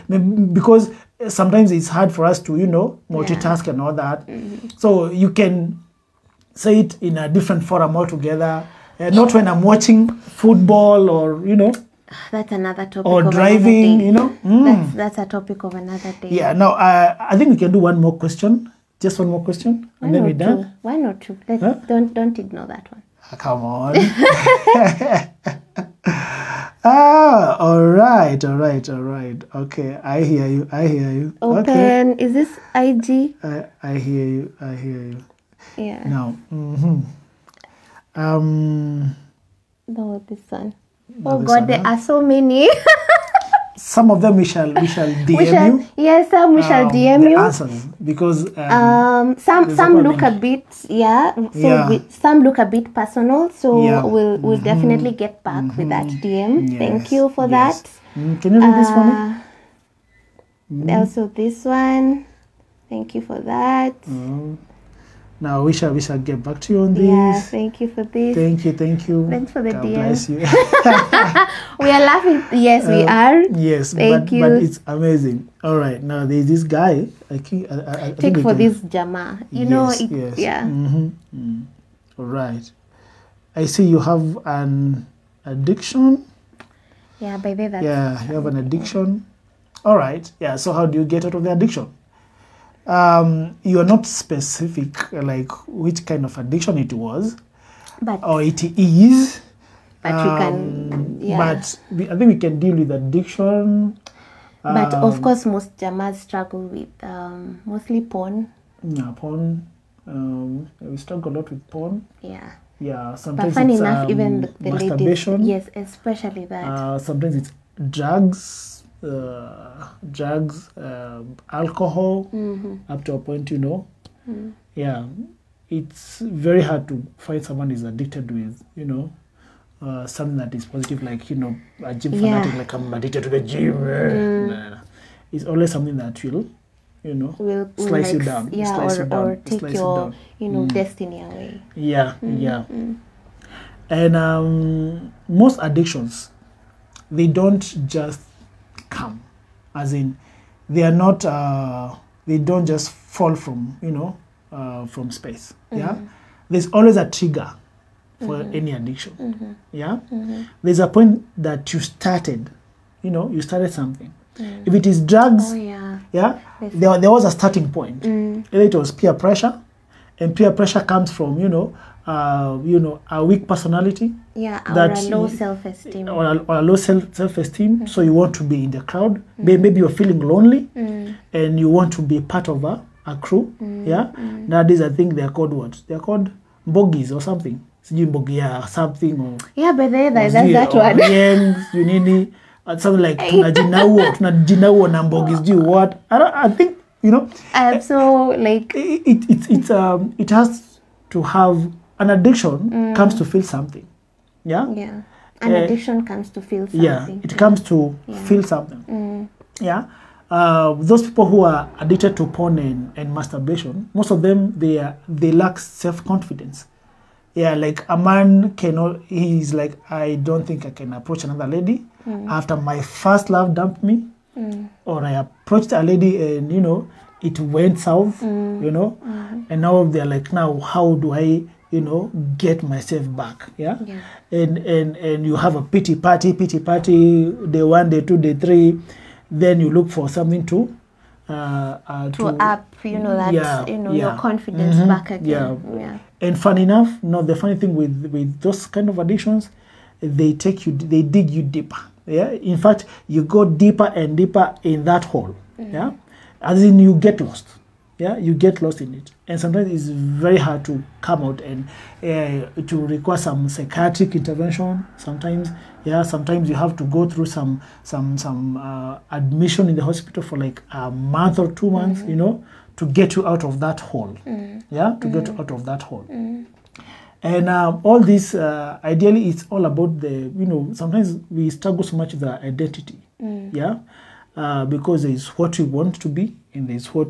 S1: because sometimes it's hard for us to you know multitask and all that. Mm-hmm. So you can say it in a different forum altogether uh, not when i'm watching football or you know
S2: That's another topic.
S1: or driving you know Mm.
S2: That's that's a topic of another day.
S1: yeah now uh, i think we can do one more question Just one more question, and
S2: Why
S1: then we're done.
S2: Why not two? Let's,
S1: Huh?
S2: Don't don't ignore that one.
S1: Ah, Come on. ah, all right, all right, all right. Okay, I hear you. I hear you.
S2: Open.
S1: Okay,
S2: Is this IG?
S1: I, I hear you. I hear you.
S2: Yeah.
S1: Now, hmm um,
S2: No, this one. Oh God, there are so many.
S1: some of them we shall we shall DM
S2: we shall,
S1: you.
S2: yes, some we shall
S1: um,
S2: DM
S1: the
S2: you.
S1: answers because um,
S2: Um, some some look a bit yeah. So
S1: Yeah.
S2: we, some look a bit personal. So
S1: Yeah.
S2: we'll we'll definitely get back with that DM. Thank you for
S1: yes.
S2: that.
S1: Mm, can you read this for me?
S2: Uh, Also this one. Thank you for that.
S1: Now we shall we shall get back to you on this.
S2: Yeah, thank you for this.
S1: Thank you, thank you.
S2: Thanks for the
S1: God
S2: DM.
S1: bless you.
S2: we are laughing. Yes, we
S1: Um,
S2: are.
S1: yes,
S2: Thank
S1: but,
S2: you.
S1: but it's amazing. All right, now there's this guy. I think I, I, I
S2: Take
S1: we
S2: for
S1: can-
S2: this Jama. You know
S1: Yes,
S2: it.
S1: yes.
S2: Yeah.
S1: Mhm, mm. All right. I see you have an addiction.
S2: Yeah. baby. that's
S1: Yeah, you have an addiction. All right. Yeah. So how do you get out of the addiction? Um, you are not specific, like which kind of addiction it was
S2: but
S1: or it is.
S2: but we
S1: Um,
S2: can yeah.
S1: But we, I think we can deal with addiction.
S2: But of
S1: um,
S2: course, most Jamas struggle with um, mostly porn.
S1: Yeah, porn. Um, we struggle a lot with porn.
S2: Yeah.
S1: Yeah,
S2: But
S1: sometimes
S2: funny
S1: it's
S2: enough,
S1: um,
S2: even the, masturbation ladies. Yes, especially that.
S1: Uh, sometimes it's drugs, uh, drugs, um alcohol,
S2: Mm-hmm.
S1: up to a point, you know.
S2: Mm.
S1: Yeah, it's very hard to find someone is addicted with, you know, uh, something that is positive, like you know, a gym
S2: Yeah. Mm.
S1: fanatic, like I'm addicted to the gym. eh. Nah, nah. It's always something that will, you know,
S2: will, will
S1: slice you down,
S2: Yeah,
S1: slice
S2: or,
S1: you down,
S2: or take
S1: slice you
S2: your,
S1: down.
S2: you know,
S1: Mm.
S2: destiny away.
S1: Yeah,
S2: Mm-hmm.
S1: yeah. And um, most addictions, they don't just come, as in, they are not. Uh, they don't just fall from you know uh, from space. Yeah,
S2: Mm-hmm.
S1: yeah there's always a trigger for mm-hmm. any addiction.
S2: Mm-hmm.
S1: Yeah, there's a point that you started. You know, you started something. If it is drugs,
S2: Oh yeah.
S1: yeah, there, there was a starting point.
S2: Mm.
S1: Either it was peer pressure, and peer pressure comes from you know, uh, you know, a weak personality
S2: Yeah, or
S1: That
S2: a low self-esteem.
S1: or a, or a low self esteem. Mm-hmm. So you want to be in the crowd. May- Maybe you're feeling lonely,
S2: Mm.
S1: and you want to be part of a, a crew. Yeah. Nowadays, I think they're called what? They're called bogies or something. Sijui mbogi yeah, something or
S2: Yeah, but there, that, that's that one.
S1: you sijui nini. Uh, something like tunajinauo tunajinauo na mbogi sijui what. I, don't, I think you know
S2: Um, so like
S1: it, it, it, it's, um, it has to have an addiction mm. comes to feel something yeah?
S2: Yeah, an
S1: uh,
S2: addiction comes to feel something.
S1: yeah it comes to
S2: Yeah.
S1: feel something.
S2: Mm.
S1: yeah? Uh, those people who are addicted to porn and, and masturbation most of them they are, they lack self-confidence. Yeah like a man cannot he's like i don't think i can approach another lady after my first love dumped me.
S2: Mm.
S1: or I approached a lady and you know it went south, you know, and now they're like, now how do I, you know, get myself back? Yeah,
S2: Yeah.
S1: and and and you have a pity party, pity party, day one, day two, day three, then you look for something to, uh, uh
S2: to up, you know that
S1: Yeah,
S2: you know
S1: yeah.
S2: your confidence
S1: Mhm,
S2: back again.
S1: yeah.
S2: yeah.
S1: And fun enough, no, the funny thing with with those kind of addictions, they take you, they dig you deeper. Yeah, in fact, you go deeper and deeper in that hole. Yeah, as in you get lost. Yeah, you get lost in it, and sometimes it's very hard to come out and uh, to require some psychiatric intervention. Sometimes, yeah, sometimes you have to go through some some some uh, admission in the hospital for like a month or two months. You know, to get you out of that hole. Yeah, to get out of that hole. And um, all this, uh, ideally, it's all about the, you know, sometimes we struggle so much with our identity. Yeah. Uh, because there's what we want to be and there's what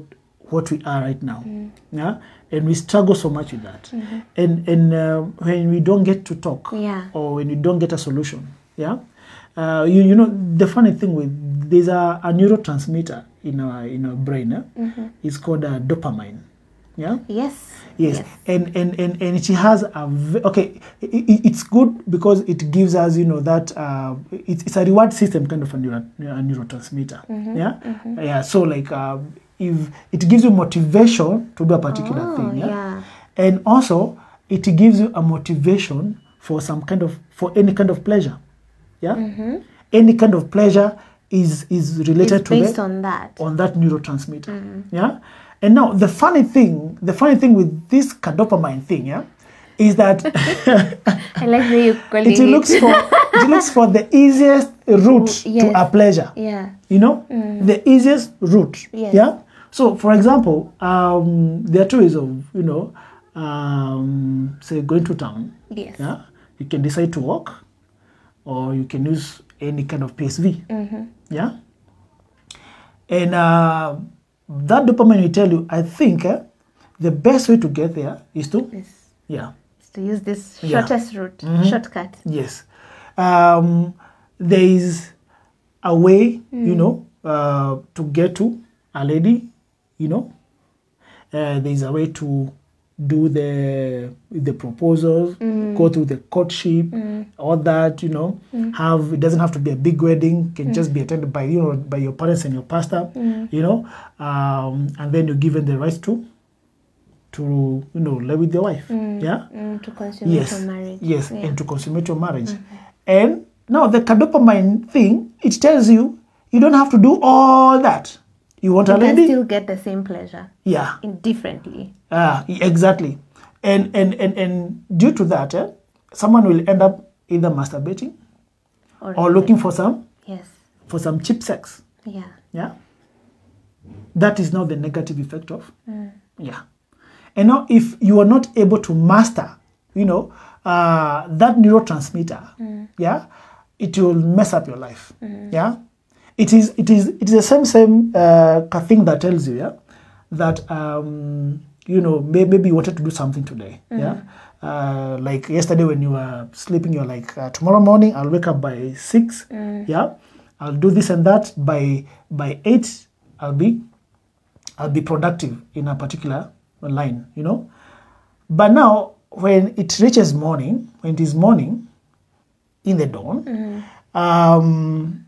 S1: what we are right now. Mm. Yeah. And we struggle so much with that. Mm -hmm. And and uh, when we don't get to talk
S2: Yeah.
S1: or when we don't get a solution, yeah. Uh, you, you know the funny thing with there's a, a neurotransmitter in our in our brain. Eh? mm -hmm. It's called uh, dopamine. Yeah.
S2: Yes.
S1: Yes, Yes. and, and and and it has a v- okay. it, it, it's good because it gives us, you know, that uh, it's, it's a reward system kind of a, neuro, a neurotransmitter. Mm -hmm. Yeah, yeah. So like uh, if it gives you motivation to do a particular
S2: Oh,
S1: thing.
S2: yeah.
S1: And also it gives you a motivation for some kind of for any kind of pleasure. Yeah. Mm-hmm. Any kind of pleasure is is related
S2: It's
S1: to
S2: based
S1: the,
S2: on that.
S1: on that neurotransmitter. Mm. Yeah. And now the funny thing, the funny thing with this dopamine thing, yeah, is that
S2: I like the you call
S1: it
S2: it.
S1: looks for it looks for the easiest route
S2: Yes.
S1: to a pleasure.
S2: Yeah.
S1: You know, mm. the easiest route.
S2: Yes.
S1: Yeah. So, for example, um, there are two ways of you know, um, say going to town.
S2: Yes.
S1: Yeah. You can decide to walk, or you can use any kind of PSV. Yeah. And uh, that dopamine will tell you, I think eh, the best way to get there is to,
S2: Yes.
S1: yeah,
S2: Is to use this
S1: Yeah.
S2: shortest route, shortcut.
S1: yes. Um, there is a way, you know, uh, to get to a lady, you know. Uh, there's a way to do the the proposals, go through the courtship, all that, you know. Have it doesn't have to be a big wedding; can just be attended by you know by your parents and your pastor, you know. Um, and then you're given the rights to to you know live with your wife, yeah?
S2: Mm, to consummate
S1: yes.
S2: your marriage.
S1: yes
S2: Yeah.
S1: and to consummate your marriage. And now the cadopamine thing it tells you you don't have to do all that you want
S2: you
S1: a lady?
S2: still get the same pleasure
S1: yeah.
S2: differently.
S1: ah, exactly. And and and, and due to that eh, someone will end up either masturbating
S2: Or,
S1: or looking for some
S2: yes.
S1: for some cheap sex.
S2: Yeah.
S1: yeah? That is now the negative effect of yeah. And now if you are not able to master you know uh, that neurotransmitter yeah it will mess up your life. Yeah it is it is it is the same same uh, thing that tells you yeah that um, you know may, maybe you wanted to do something today yeah? Uh, like yesterday when you were sleeping you're like uh, tomorrow morning i'll wake up by six yeah? I'll do this and that. By by eight i'll be I'll be productive in a particular line, you know. But now, when it reaches morning, when it is morning, in the dawn, um,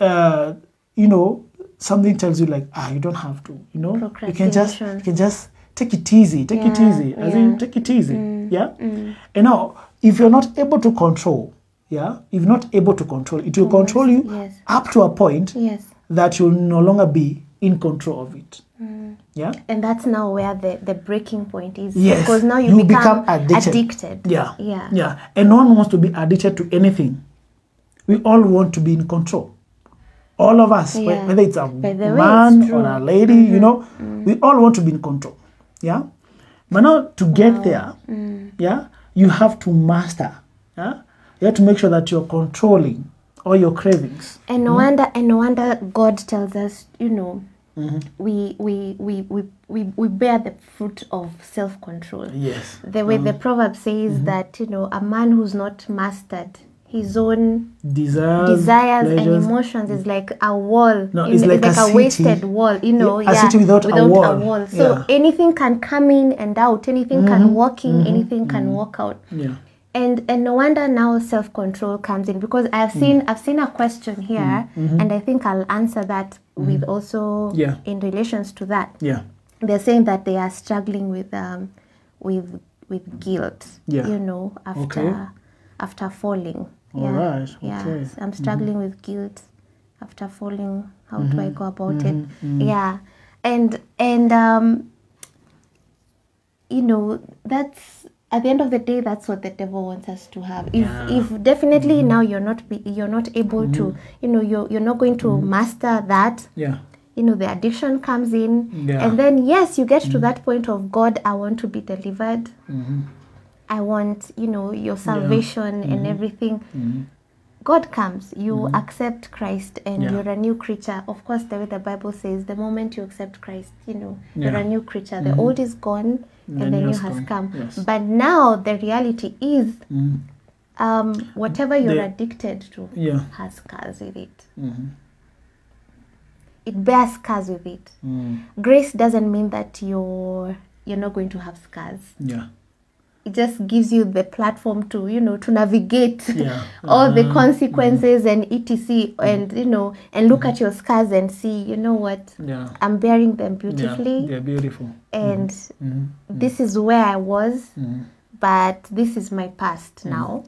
S1: uh, you know, something tells you like, ah, you don't have to, you know, you can just, you can just take it easy, take it easy, as
S2: yeah.
S1: in take it easy, yeah. And now, if you're not able to control, yeah, if not able to control, it will control you
S2: yes.
S1: up to a point
S2: Yes.
S1: that you'll no longer be in control of it. Yeah.
S2: And that's now where the, the breaking point is.
S1: Yes.
S2: Because now you,
S1: You
S2: become,
S1: become addicted.
S2: addicted.
S1: Yeah.
S2: Yeah.
S1: Yeah. And no one wants to be addicted to anything. We all want to be in control. All of us,
S2: Yeah.
S1: whether it's a
S2: By the way,
S1: man
S2: it's
S1: or a lady, you mm-hmm. know, mm. we all want to be in control. Yeah. But now to get there, mm. yeah, you have to master. Yeah. You have to make sure that you're controlling all your cravings.
S2: And no wonder and no wonder God tells us, you know,
S1: Mm-hmm.
S2: we, we, we, we, we, we bear the fruit of self control.
S1: Yes.
S2: The way the mm-hmm. proverb says
S1: Mm-hmm.
S2: that, you know, a man who's not mastered his own
S1: Desires,
S2: desires and emotions is like a wall.
S1: No,
S2: in-
S1: it's like a city.
S2: wasted wall, you know.
S1: Yeah, a
S2: yeah,
S1: city without a wall.
S2: So
S1: Yeah. Mm-hmm.
S2: anything can come in and out. Anything can walk in. Anything can walk out.
S1: Yeah.
S2: And and no wonder now self control comes in because I've
S1: Mm.
S2: seen I've seen a question here, and I think I'll answer that with also
S1: Mm-hmm. Yeah.
S2: in relations to that.
S1: Yeah.
S2: They're saying that they are struggling with um with with guilt.
S1: Yeah.
S2: You know after
S1: Okay.
S2: after falling.
S1: All
S2: yeah.
S1: right, okay.
S2: So I'm mm-hmm. struggling with guilt after falling. How do I mm-hmm. go about it? Mm-hmm. Yeah. And and um you know that's at the end of the day that's what the devil wants us to have if if definitely now you're not be, you're not able to you know you're you're not going to master that
S1: Yeah.
S2: you know the addiction comes in
S1: Yeah.
S2: and then yes you get to that point of god i want to be delivered i want you know your salvation and everything god comes you accept christ and
S1: Yeah.
S2: you're a new creature of course the way the bible says the moment you accept christ you know you're a new creature the old is gone
S1: The
S2: and the
S1: new
S2: new
S1: has
S2: has
S1: come. Yes.
S2: but now the reality is
S1: Mm.
S2: um, whatever you're
S1: The-
S2: addicted to
S1: Yeah.
S2: has scars with it
S1: Mhm.
S2: it bears scars with it
S1: Mm.
S2: grace doesn't mean that you're you're not going to have scars
S1: Yeah.
S2: It just gives you the platform to you know to navigate
S1: Yeah. Mm-hmm.
S2: all the mm-hmm. consequences and etc mm-hmm. and you know and look at your scars and see you know what
S1: Yeah.
S2: i'm bearing them
S1: Yeah.
S2: beautifully
S1: They're beautiful.
S2: and
S1: Mhm.
S2: this is where i was but this is my past now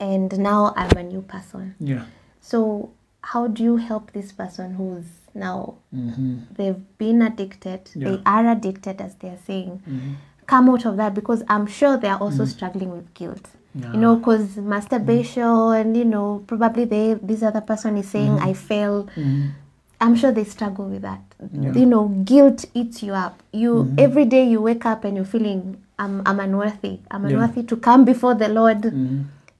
S2: and now i'm a new person
S1: Yeah.
S2: so how do you help this person who's now they've been addicted they are addicted as they're saying. Come out of that because i'm sure they are also mm. struggling with guilt
S1: Yeah.
S2: you know because masturbation and you know probably they this other person is saying mm. i fail
S1: Mm.
S2: i'm sure they struggle with that
S1: Yeah.
S2: you know guilt eats you up you every day you wake up and you're feeling i'm, I'm unworthy i'm
S1: Yeah.
S2: unworthy to come before the lord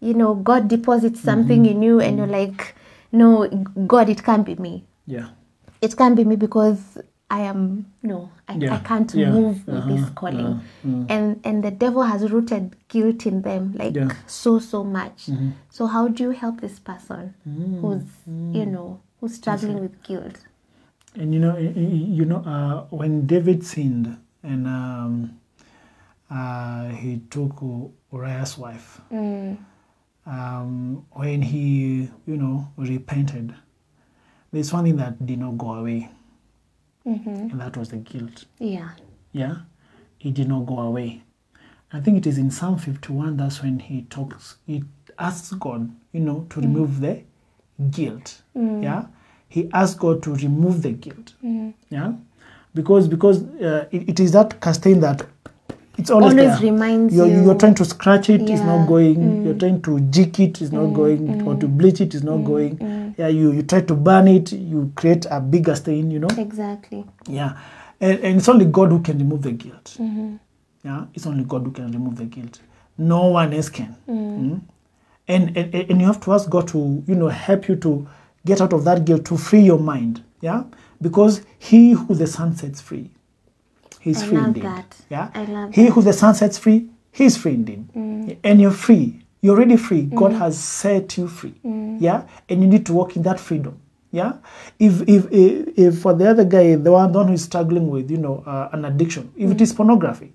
S2: you know god deposits something -hmm. in you and you're like no god it can't be me
S1: Yeah.
S2: it can't be me because I am no, I, I can't
S1: yeah,
S2: move with this
S1: uh-huh,
S2: calling,
S1: uh, mm.
S2: and and the devil has rooted guilt in them like
S1: Yeah.
S2: so so much.
S1: Mhm.
S2: So how do you help this person
S1: Mm.
S2: who's you know who's struggling with guilt?
S1: And you know, you know, uh, when David sinned and um, uh, he took Uriah's wife,
S2: Mm.
S1: um, when he, you know, repented, there's one thing that did not go away,
S2: hmm
S1: and that was the guilt.
S2: Yeah.
S1: Yeah, he did not go away. I think it is in Psalm 51 that's when he talks, he asks God, you know, to remove the guilt. Mm. Yeah, he asks God to remove the guilt.
S2: Mm.
S1: Yeah, because because uh, it, it is that casting that it's always,
S2: Always
S1: there.
S2: reminds
S1: you're,
S2: you.
S1: You're trying to scratch it,
S2: yeah.
S1: it's not going. Mm. You're trying to jig it, it's not mm. going. Mm. Or to bleach it, it's not going. Yeah, you you try to burn it, you create a bigger stain. You know.
S2: Exactly.
S1: Yeah, and, and it's only God who can remove the guilt.
S2: Mm-hmm.
S1: Yeah, it's only God who can remove the guilt. No one else can. Mm. And, and and you have to ask God to you know help you to get out of that guilt to free your mind. Yeah, because He who the sun sets free, He's
S2: I
S1: free
S2: love
S1: indeed.
S2: that.
S1: Yeah,
S2: I love
S1: He that. who the sun sets free, He's free indeed. Mm. And you're free. You're already free. Mm. God has set you free. Mm. Yeah, and you need to walk in that freedom. Yeah, if if if, if for the other guy, the one, the one who is struggling with you know uh, an addiction, if it is pornography,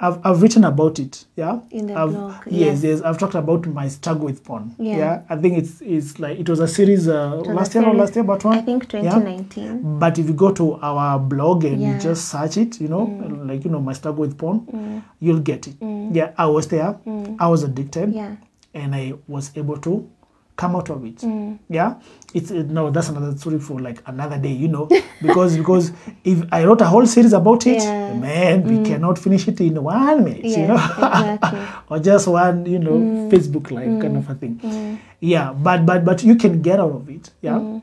S1: I've, I've written about it. Yeah,
S2: In the
S1: I've,
S2: blog,
S1: Yes,
S2: yes.
S1: yes, I've talked about my struggle with porn.
S2: Yeah. yeah?
S1: I think it's it's like it was a series uh, last year or last year, but one.
S2: I think 2019.
S1: Yeah?
S2: 2019.
S1: But if you go to our blog and
S2: Yeah.
S1: you just search it, you know, mm. like you know, my struggle with porn, mm. you'll get it. Mm. Yeah, I was there. I was addicted,
S2: Yeah.
S1: and I was able to come out of it. Yeah, it's uh, no, that's another story for like another day, you know, because because if I wrote a whole series about it,
S2: Yeah.
S1: man, we cannot finish it in one minute, you know,
S2: exactly.
S1: or just one, you know, Facebook like kind of a thing. Yeah, but but but you can get out of it. Yeah?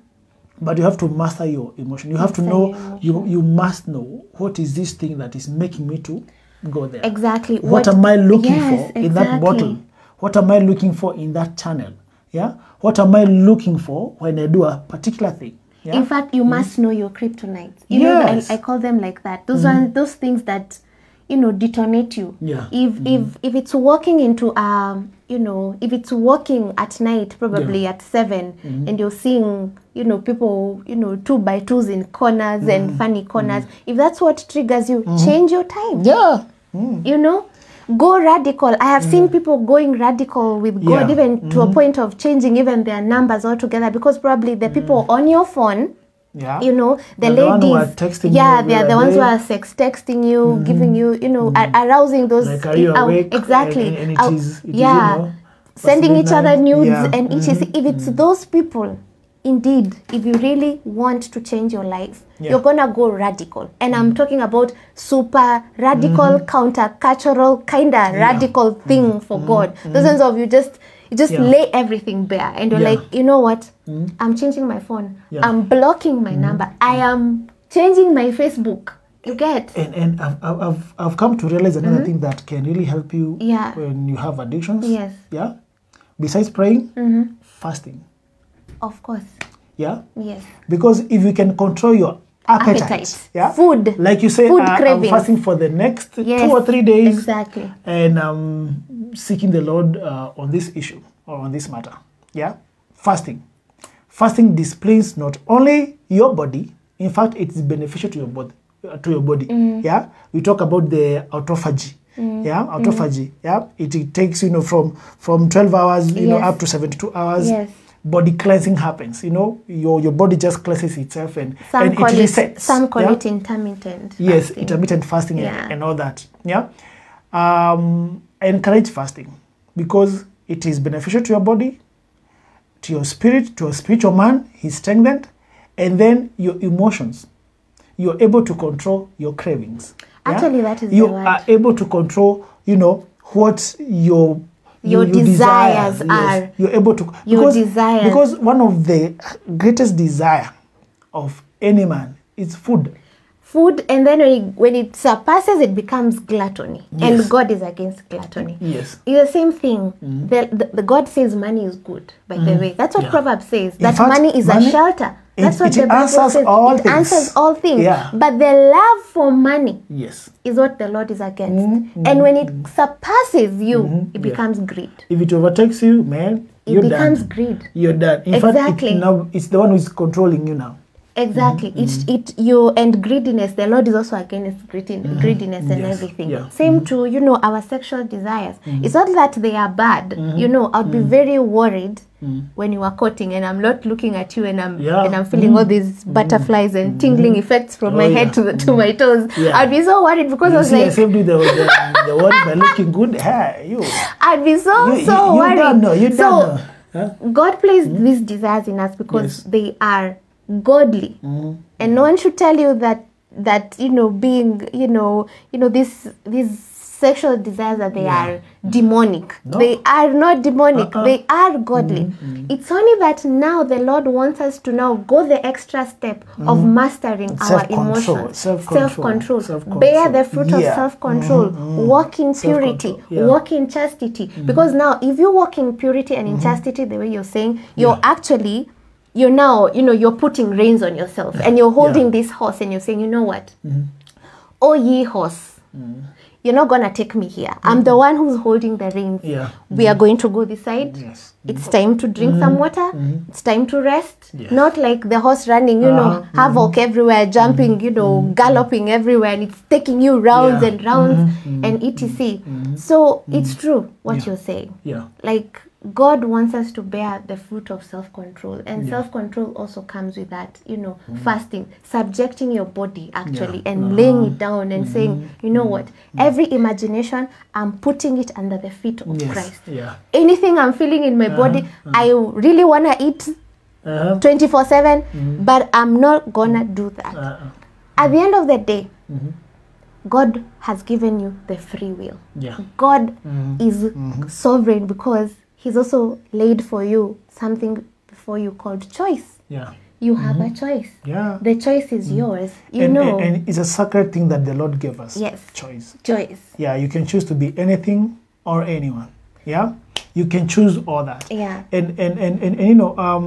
S1: But you have to master your emotion. You have to know you you must know what is this thing that is making me to go there.
S2: Exactly.
S1: what, am i looking
S2: Yes,
S1: for in that bottle? what am i looking for in that channel yeah what am i looking for when i do a particular thing yeah
S2: In fact, you mm -hmm. must know your kryptonites. You
S1: Yes.
S2: know, I, I call them like that. Those mm -hmm. are those things that you know detonate you.
S1: Yeah.
S2: If mm -hmm. if if it's walking into um you know if it's walking at night probably yeah. at 7 and you're seeing you know people you know two by twos in corners and funny corners if that's what triggers you change your time
S1: yeah
S2: you know go radical i have mm. seen people going radical with god
S1: Yeah.
S2: even to mm. a point of changing even their numbers altogether because probably the people mm. on your phone
S1: yeah
S2: you know the
S1: They're the
S2: ladies
S1: texting
S2: yeah
S1: you the
S2: the ones who are sex texting you mm -hmm. giving you you know ar- arousing those
S1: like are you
S2: uh,
S1: awake
S2: exactly
S1: and, and it is- it
S2: yeah is,
S1: you know,
S2: sending each other nudes
S1: Yeah.
S2: and each if it's those people indeed if you really want to change your life
S1: Yeah.
S2: you're gonna go radical. And i'm mm-hmm. talking about super radical mm-hmm. countercultural kind of radical mm-hmm. thing for god. The sense of you just you just
S1: Yeah.
S2: lay everything bare and you're
S1: Yeah.
S2: like you know what? I'm changing my phone.
S1: Yeah.
S2: i'm blocking my number. I am changing my facebook. You get?
S1: And and I've, I've- I've, come to realize another thing that can really help you
S2: Mm-hmm. Yeah.
S1: when you have addictions.
S2: Yes.
S1: yeah. Besides praying
S2: Mm-hmm.
S1: fasting
S2: of course
S1: yeah
S2: yes
S1: because if you can control your appetite,
S2: Appetite.
S1: yeah
S2: Food.
S1: like you say
S2: Food
S1: uh, i'm fasting for the next
S2: yes
S1: two or three days
S2: exactly
S1: and um seeking the lord uh, on this issue or on this matter yeah fasting fasting displays not only your body in fact it is beneficial to your body to your body
S2: Mm.
S1: yeah we talk about the autophagy Mm. yeah autophagy mm. yeah it, it takes you know from from 12 hours you
S2: yes.
S1: know up to 72 hours
S2: Yes.
S1: Body cleansing happens you know your your body just cleanses itself and
S2: Some
S1: and
S2: call
S1: it resets
S2: some call
S1: yeah?
S2: it intermittent.
S1: yes
S2: fasting.
S1: intermittent fasting and-
S2: Yeah.
S1: and, all that yeah um, encourage fasting because it is beneficial to your body to your spirit to your spiritual man he's strengthened and then your emotions you're able to control your cravings yeah?
S2: Actually, that is the
S1: you are able to control you know what your
S2: Your
S1: your you
S2: desires
S1: desire.
S2: are.
S1: you're able to
S2: Your
S1: because,
S2: desire.
S1: because one of the greatest desire of any man is food
S2: Food, and then when it, when it surpasses, it becomes gluttony,
S1: Yes.
S2: and God is against gluttony.
S1: yes
S2: It's the same thing. mm. The, the, the God says money is good. By mm. the way, that's what
S1: Yeah.
S2: Proverbs says. That
S1: fact,
S2: money is
S1: money-
S2: a shelter.
S1: It-
S2: That's what
S1: it
S2: the Bible
S1: answers
S2: says.
S1: all
S2: it
S1: things.
S2: answers all things.
S1: Yeah.
S2: But the love for money
S1: yes
S2: is what the Lord is against. Mm-hmm. And when it mm-hmm. surpasses you, mm-hmm. it becomes greed.
S1: if it overtakes you man
S2: It becomes
S1: done
S2: greed.
S1: you're done in fact
S2: Exactly.
S1: it, now it's the one who's controlling you now
S2: Exactly. It's mm-hmm. it you and greediness. The Lord is also against greedi- mm-hmm. greediness and
S1: Yes.
S2: everything.
S1: Yeah.
S2: Same mm-hmm. to you know our sexual desires. It's not that they are bad. You know, I'd be very worried when you are courting and I'm not looking at you and I'm
S1: Yeah.
S2: and I'm feeling all these butterflies and tingling effects from
S1: Oh,
S2: my
S1: yeah.
S2: head to the, to my toes. I'd be so worried because I was
S1: see,
S2: like,
S1: you the, the, the worry by looking good hey you
S2: I'd be so
S1: you,
S2: so
S1: you,
S2: worried.
S1: you done no you
S2: so
S1: done no. Huh?
S2: God placed these desires in us because
S1: Yes.
S2: they are godly, mm-hmm. and no one should tell you that that you know being you know you know this these sexual desires that they are demonic.
S1: No.
S2: They are not demonic.
S1: Uh-uh.
S2: They are godly. Mm-hmm. Mm-hmm. It's only that now the Lord wants us to now go the extra step of mastering our
S1: Self-control,
S2: emotions,
S1: self-control,
S2: self-control,
S1: self-control.
S2: bear the fruit of self-control, walk in purity,
S1: yeah.
S2: walk in chastity. Because now, if you walk in purity and in chastity, the way you're saying, you're actually, you're now, you know, you're putting reins on yourself and you're holding this horse and you're saying, you know what? Oh, ye horse, you're not gonna take me here. I'm the one who's holding the reins.
S1: Yeah.
S2: We are going to go this side.
S1: Yes.
S2: It's time to drink some water. It's time to rest.
S1: Yes.
S2: Not like the horse running, you
S1: Uh-huh.
S2: know, havoc everywhere, jumping, you know, galloping everywhere, and it's taking you rounds
S1: Yeah.
S2: and rounds and etc. So it's true what
S1: Yeah.
S2: you're saying.
S1: yeah
S2: Like God wants us to bear the fruit of self control, and
S1: Yeah.
S2: self control also comes with that, you know, mm. fasting, subjecting your body actually,
S1: Yeah.
S2: and uh-huh. laying it down and mm-hmm. saying, you know mm-hmm. what, every imagination, I'm putting it under the feet of
S1: yes.
S2: Christ.
S1: yeah.
S2: Anything I'm feeling in my uh-huh. body, uh-huh. I really want to eat
S1: uh-huh.
S2: 24 7, mm-hmm. but I'm not gonna do that.
S1: uh,
S2: At the end of the day, God has given you the free will.
S1: yeah.
S2: God is sovereign because He's also laid for you something before you called choice.
S1: yeah
S2: You have a choice.
S1: yeah
S2: The choice is yours. You
S1: and,
S2: know,
S1: and, and it's a sacred thing that the lord gave us
S2: Yes.
S1: choice
S2: choice.
S1: yeah you can choose to be anything or anyone yeah you can choose all that
S2: Yeah.
S1: and and and, and, and you know um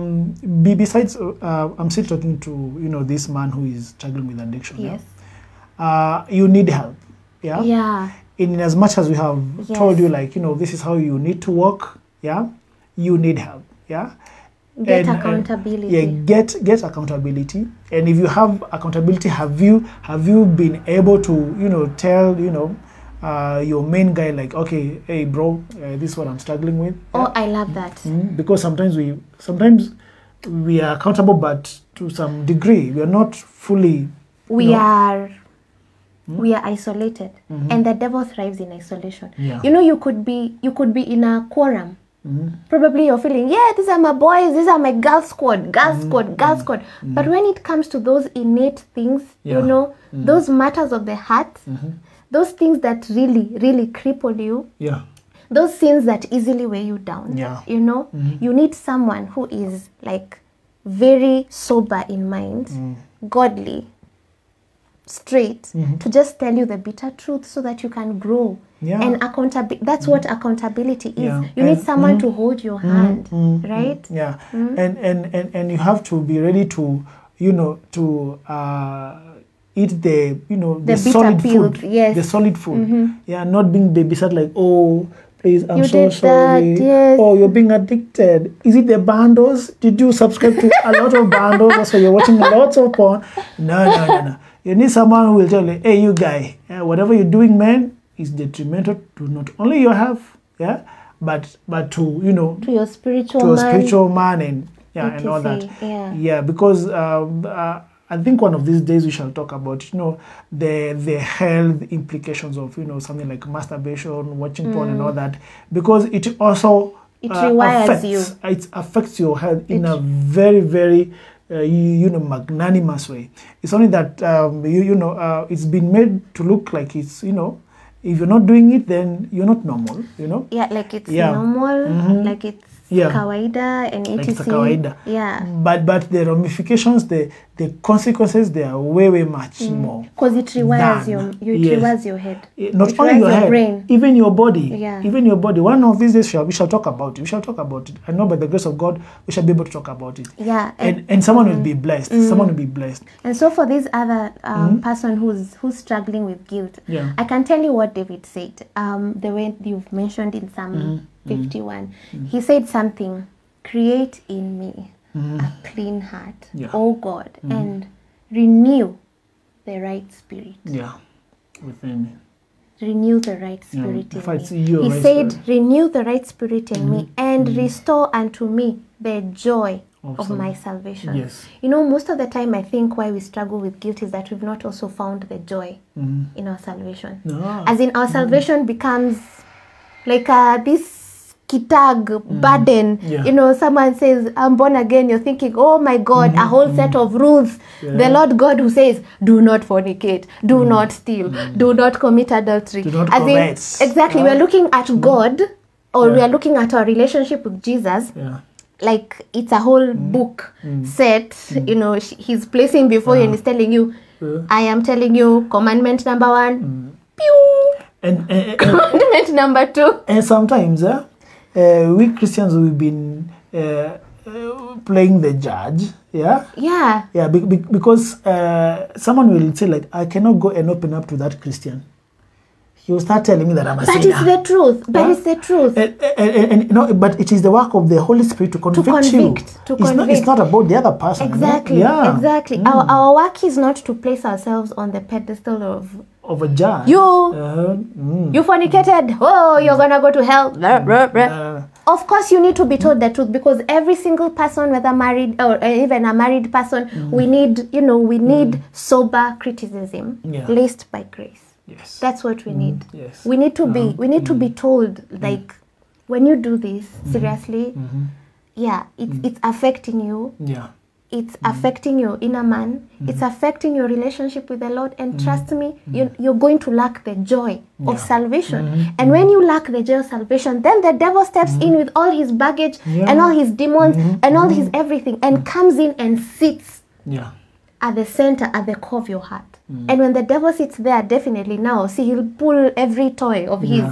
S1: be, besides uh, i'm still talking to you know this man who is struggling with addiction
S2: Yes.
S1: yeah? uh you need help yeah
S2: Yeah.
S1: in as much as we have
S2: Yes.
S1: told you like you know this is how you need to work yeah you need help yeah
S2: Get
S1: And- and-
S2: accountability.
S1: yeah get get accountability and if you have accountability have you have you been able to you know tell you know uh, your main guy like okay hey bro uh, this is what i'm struggling with
S2: Oh, I love that.
S1: Mm, because sometimes we sometimes we are accountable but to some degree we are not fully
S2: We are we are isolated and the devil thrives in isolation.
S1: Yeah.
S2: You know you could be you could be in a quorum.
S1: Mm-hmm.
S2: Probably you're feeling, yeah, these are my boys, these are my girl squad, girl
S1: Mm-hmm.
S2: squad, girl squad. But when it comes to those innate things,
S1: Yeah.
S2: You know, those matters of the heart, those things that really, really cripple you,
S1: yeah
S2: those sins that easily weigh you down.
S1: Yeah.
S2: You know, you need someone who is like very sober in mind,
S1: Mm.
S2: godly, straight,
S1: Mm-hmm.
S2: to just tell you the bitter truth so that you can grow.
S1: Yeah.
S2: And accountability, that's what accountability is.
S1: Yeah.
S2: You need
S1: And-
S2: someone to hold your hand,
S1: Mm,
S2: right?
S1: yeah and, and and and you have to be ready to you know to uh eat the you know the,
S2: The
S1: solid food
S2: yes. Mm-hmm.
S1: the solid food yeah not being babysat like oh please i'm
S2: You
S1: so
S2: did that,
S1: sorry
S2: yes.
S1: oh you're being addicted is it the bandos did you subscribe to a lot of bandos that's why you're watching lots of porn no no no no you need someone who will tell you hey you guy whatever you're doing man is detrimental to not only your health, yeah, but but to you know
S2: to your spiritual
S1: to a
S2: man.
S1: spiritual man and yeah and all that.
S2: yeah.
S1: Yeah, because um, uh, I think one of these days we shall talk about you know the the health implications of you know something like masturbation, watching porn, and all that, because it also
S2: Mm. It
S1: uh,
S2: rewires
S1: affects,
S2: you.
S1: It affects your health in a very very uh, you, you know magnanimous way. It's only that um, you you know uh, it's been made to look like it's you know if you're not doing it then you're not normal. You know.
S2: Yeah, like it's
S1: Yeah.
S2: normal,
S1: Mhm.
S2: like it's
S1: yeah.
S2: kawaida and etc.
S1: Like kawaida.
S2: Yeah.
S1: But but the ramifications, the the consequences, they are way way much mm. more.
S2: Because it rewires your you
S1: yes.
S2: rewires your head.
S1: Eh, not
S2: it
S1: only your, head,
S2: brain.
S1: even your body.
S2: Yeah.
S1: Even your body. One of these days we shall, we shall talk about it. We shall talk about it. I know by the grace of God we shall be able to talk about it.
S2: Yeah. And
S1: and, and someone mm. will be blessed. Mm. Someone will be blessed.
S2: And so for this other um,
S1: mm.
S2: person who's who's struggling with guilt,
S1: yeah.
S2: I can tell you what David said. Um, the way you've mentioned in some
S1: Mm.
S2: 51. Mm. He said something, create in me mm. a clean heart,
S1: yeah.
S2: oh God, mm. and renew the right spirit.
S1: Yeah, within me.
S2: Renew the right spirit
S1: yeah,
S2: in me. He
S1: right
S2: said,
S1: spirit.
S2: renew the right spirit in me
S1: mm-hmm.
S2: and mm-hmm. restore unto me the joy
S1: of,
S2: of my salvation.
S1: Yes.
S2: You know, most of the time I think why we struggle with guilt is that we've not also found the joy
S1: mm.
S2: in our salvation.
S1: No.
S2: As in, our salvation mm. becomes like uh, this kitag burden.
S1: Mm. Yeah.
S2: You know, someone says, I'm born again. You're thinking, oh my God, a whole set of rules.
S1: Mm-hmm. Yeah.
S2: The Lord God who says, do not fornicate, do not steal, do not commit adultery.
S1: Mm. Do not
S2: As in, exactly,
S1: right.
S2: we're looking at God or we
S1: Yeah.
S2: are looking at our relationship with Jesus
S1: Yeah.
S2: like it's a whole book set you know he's placing before you and he's telling you
S1: Yeah.
S2: i am telling you commandment number one pew
S1: And, and, and,
S2: commandment number two
S1: and sometimes uh, uh, we Christians we've been uh, uh, playing the judge. Yeah.
S2: yeah
S1: Yeah, be, be, because uh, someone will say like, I cannot go and open up to that Christian. He will start telling me that I'm a
S2: but
S1: sinner.
S2: it's the truth but it's the truth
S1: and, and, and, and, no, but it is the work of the Holy Spirit to convict,
S2: convict,
S1: you.
S2: to
S1: it's Not, it's not about the other person. you know?
S2: exactly
S1: Yeah.
S2: exactly our, our work is not to place ourselves on the pedestal of
S1: Of a judge.
S2: You-
S1: Uh-huh. Mm.
S2: you fornicated oh you're gonna go to hell Blah, blah, blah.
S1: Uh,
S2: Of course, you need to be told the truth because every single person, whether married or uh, even a married person, we need, you know, we need sober criticism
S1: Yeah.
S2: laced by grace.
S1: yes.
S2: That's what we need.
S1: yes.
S2: We need to be, we need to be told, like, when you do this seriously, yeah, it's it's affecting you.
S1: yeah.
S2: It's mm-hmm. affecting your inner man. It's mm-hmm. affecting your relationship with the Lord. And mm-hmm. trust me, you, you're going to lack the joy of
S1: Yeah.
S2: salvation. And when you lack the joy of salvation, then the devil steps in with all his baggage
S1: Yeah.
S2: and all his demons and all his everything and comes in and sits
S1: Yeah.
S2: at the center, at the core of your heart. And when the devil sits there, definitely now, see, he'll pull every toy of his.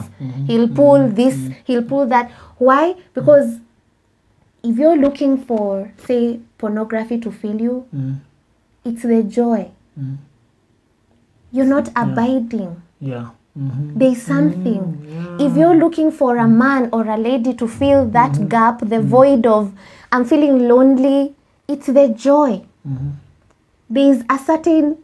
S2: He'll pull this, he'll pull that. Why? Because if you're looking for, say, pornography to fill you,
S1: Mm.
S2: it's the joy. You're not abiding.
S1: Yeah. Mm-hmm.
S2: There's something. If you're looking for a man or a lady to fill that gap, the void of, I'm feeling lonely, it's the joy. There's a certain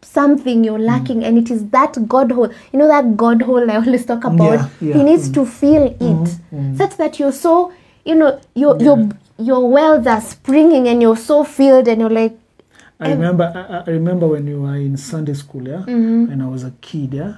S2: something you're lacking, and it is that God hole. You know that God hole I always talk about?
S1: Yeah, yeah.
S2: He needs to fill it such that you're so, you know, your, your, your wells are springing and you're so filled, and you're like,
S1: I remember. I, I remember when you were in Sunday school. Yeah,
S2: Mm-hmm.
S1: when I was a kid. Yeah,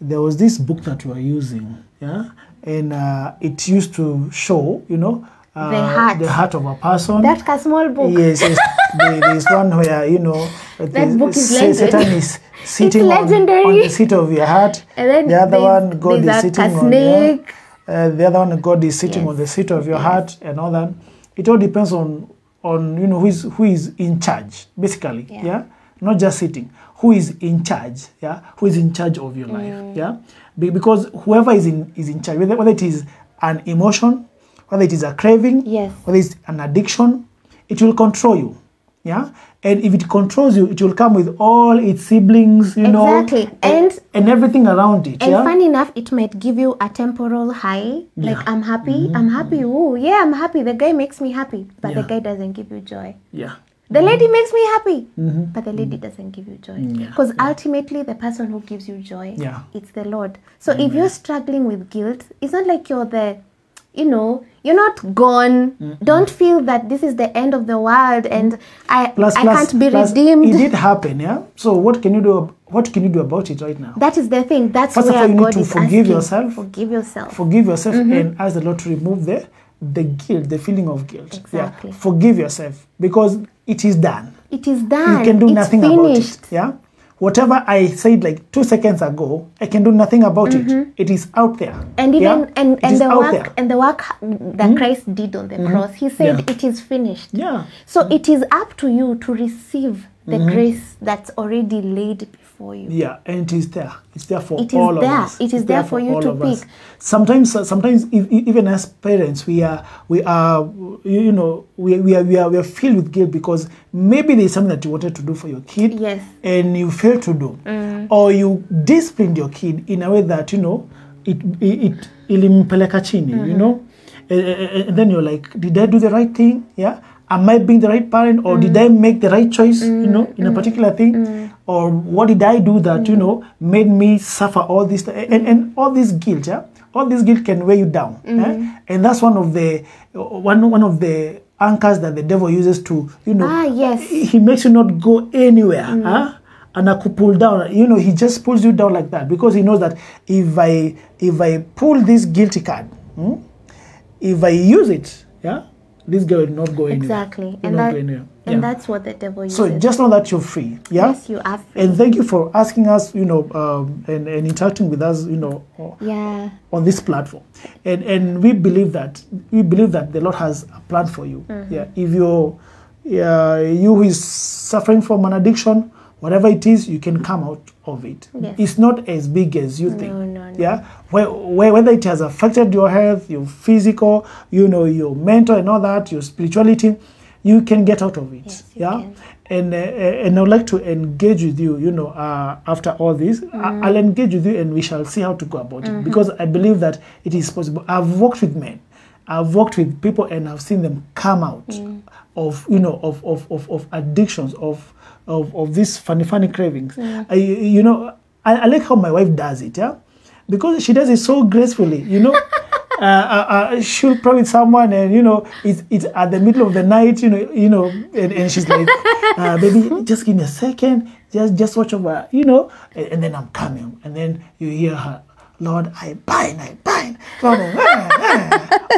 S1: there was this book that we were using. Yeah, and uh, it used to show, you know, uh,
S2: The heart.
S1: the heart of a person.
S2: that's a small book.
S1: Yes, yes. there, there's one where you know the-
S2: book is
S1: Satan is sitting on,
S2: legendary.
S1: on the seat of your heart.
S2: And then
S1: the other one, God is sitting on.
S2: snake.
S1: Yeah, uh, the other one, God is sitting
S2: Yes.
S1: on the seat of your heart, and all that. It all depends on on you know who is who is in charge, basically.
S2: Yeah.
S1: Yeah, not just sitting. Who is in charge? Yeah, who is in charge of your
S2: Mm.
S1: life? Yeah, Be- because whoever is in is in charge, whether, whether it is an emotion, whether it is a craving,
S2: Yes.
S1: whether it's an addiction, it will control you. Yeah, and if it controls you, it will come with all its siblings, you know,
S2: Exactly.
S1: and,
S2: And-
S1: and everything around it.
S2: And
S1: yeah,
S2: funny enough, it might give you a temporal high. Like,
S1: Yeah.
S2: I'm happy, I'm happy. Oh, yeah, I'm happy. The guy makes me happy. But the guy doesn't give you joy.
S1: yeah,
S2: The lady makes me happy,
S1: Mm-hmm.
S2: but the lady doesn't give you joy.
S1: Mm, yeah,
S2: Because ultimately, the person who gives you joy,
S1: Yeah.
S2: it's the Lord. So if you're struggling with guilt, it's not like you're the, you know, you're not gone. Mm-hmm. Don't feel that this is the end of the world and I
S1: Plus,
S2: I
S1: plus,
S2: can't be
S1: plus,
S2: redeemed.
S1: It did happen, yeah. So what can you do? What can you do about it right now?
S2: that is the thing. That's
S1: First
S2: where of
S1: all, you
S2: God
S1: need
S2: to
S1: forgive
S2: asking.
S1: yourself.
S2: Forgive yourself.
S1: Forgive yourself
S2: Mm-hmm.
S1: and ask the Lord to remove the the guilt, the feeling of guilt.
S2: Exactly.
S1: Yeah. Forgive yourself because it is done.
S2: it is done.
S1: you can do
S2: it's
S1: nothing
S2: finished.
S1: about it. Yeah. Whatever I said like two seconds ago, I can do nothing about mm -hmm. it. It is out there.
S2: Mm-hmm. And even
S1: yeah?
S2: and, and the work
S1: there.
S2: And the work that mm -hmm. Christ did on the mm -hmm. cross, he said
S1: Yeah.
S2: it is finished.
S1: Yeah.
S2: So it is up to you to receive the
S1: Mm-hmm.
S2: grace that's already laid before you.
S1: Yeah, and it is there. It's there for
S2: It
S1: all
S2: there.
S1: of us.
S2: It is
S1: It's
S2: there for you
S1: all
S2: to
S1: of us.
S2: pick.
S1: Sometimes, uh, sometimes if, even as parents, we are we are you you know we, we are we are we are filled with guilt because maybe there's something that you wanted to do for your kid,
S2: Yes. Mm.
S1: and you failed to do, or you disciplined your kid in a way that you know it it, it ilimpeleka chini,
S2: Mm-hmm.
S1: you know, and, and- then you're like, did I do the right thing? Yeah. Am I being the right parent, or
S2: Mm.
S1: did I make the right choice? You know, in a particular thing, or what did I do that you know made me suffer all this and, and all this guilt? Yeah, all this guilt can weigh you down, eh? and that's one of the one one of the anchors that the devil uses to you know
S2: Ah, yes.
S1: he makes you not go anywhere huh? and I could pull down you know he just pulls you down like that because he knows that if i if i pull this guilty card hmm, if i use it this girl will not go anywhere
S2: Exactly. And that
S1: anywhere.
S2: and
S1: Yeah.
S2: that's what the devil uses.
S1: so just know that you're free yeah
S2: yes, you are free.
S1: and thank you for asking us you know um, and, and interacting with us you know
S2: yeah.
S1: on this platform and and we believe that we believe that the lord has a plan for you
S2: Mm-hmm.
S1: yeah if you're uh, you who is suffering from an addiction whatever it is you can come out of it
S2: Yes.
S1: it's not as big as you think
S2: no, no.
S1: yeah where, where, whether it has affected your health your physical you know your mental and all that your spirituality you can get out of it
S2: Yes,
S1: yeah
S2: can.
S1: and uh, and I would like to engage with you. You know, uh, after all this,
S2: Mm.
S1: I- I'll engage with you, and we shall see how to go about it because I believe that it is possible. I've worked with men, I've worked with people, and I've seen them come out
S2: Mm.
S1: Of you know of of of, of addictions of of of these funny funny cravings. I, you know, I, I like how my wife does it. Yeah, because she does it so gracefully. You know. uh, uh, uh, she'll pray with someone, and you know, it's it's at the middle of the night, you know, you know, and, and she's like, uh, "Baby, just give me a second, just just watch over, you know," and, and then I'm coming, and then you hear her, "Lord, I bind, I bind," Lord,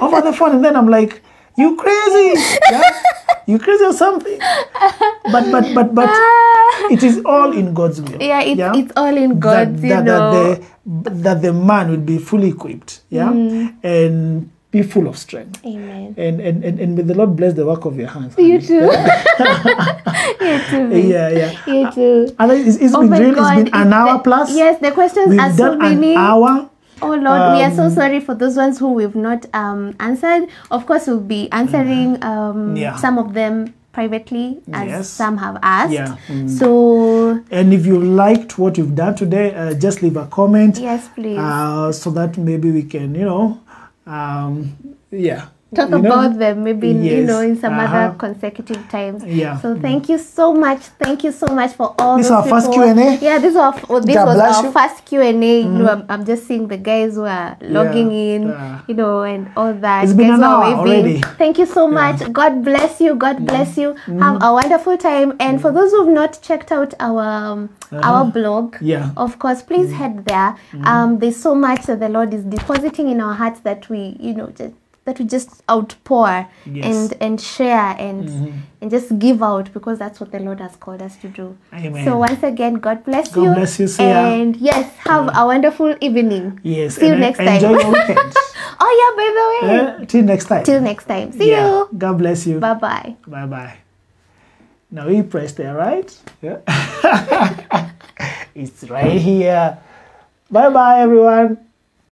S1: over the phone, and then I'm like, "You crazy? Yeah? You crazy or something?" But but but but it is all in God's will.
S2: Yeah, it's- it's all in God's,
S1: that,
S2: know.
S1: That the, that the man will be fully equipped, yeah, mm. and be full of strength.
S2: Amen.
S1: And, and, and, and may the Lord bless the work of your hands.
S2: You too. you too.
S1: Yeah, yeah.
S2: You too.
S1: And oh it's, it's
S2: Oh
S1: been
S2: God,
S1: it's been an
S2: it-
S1: hour plus.
S2: Yes, the questions
S1: We've
S2: are so
S1: done
S2: many.
S1: an hour.
S2: Oh Lord, we are so
S1: Um,
S2: sorry for those ones who we've not um, answered. Of course, we'll be answering um,
S1: Yeah.
S2: some of them privately, as
S1: Yes.
S2: some have asked.
S1: Yeah. Mm.
S2: So
S1: And if you liked what you've done today, uh, just leave a comment.
S2: yes, please
S1: Uh, so that maybe we can, you know, um, yeah.
S2: Talk
S1: you know?
S2: about them maybe in, you know in some
S1: uh-huh.
S2: other consecutive times.
S1: Yeah.
S2: So thank you so much. Thank you so much for all.
S1: This our first. Q&A?
S2: Yeah, this was oh, this was our
S1: you. Mm-hmm.
S2: first Q and A. You know, I'm, I'm just seeing the guys who are logging in.
S1: yeah.
S2: You know, and all that.
S1: It's been an hour already.
S2: Thank you so much. God bless you. God bless you. Have a wonderful time. And for those who've not checked out our um, our blog,
S1: Yeah.
S2: of course, please head there. Um, there's so much that the Lord is depositing in our hearts that we, you know, just that we just outpour
S1: Yes.
S2: and and share and mm-hmm. and just give out because that's what the Lord has called us to do.
S1: Amen.
S2: So once again, God bless
S1: God
S2: you.
S1: bless you, Sia.
S2: And yes, have a wonderful evening.
S1: Yes.
S2: See you next
S1: enjoy
S2: time.
S1: your weekend.
S2: Oh yeah, by the way.
S1: Yeah, till next time.
S2: Till next time. See
S1: yeah.
S2: you.
S1: God bless you.
S2: Bye bye.
S1: Bye bye. Now you press there, right? Yeah. it's right here. Bye bye, everyone.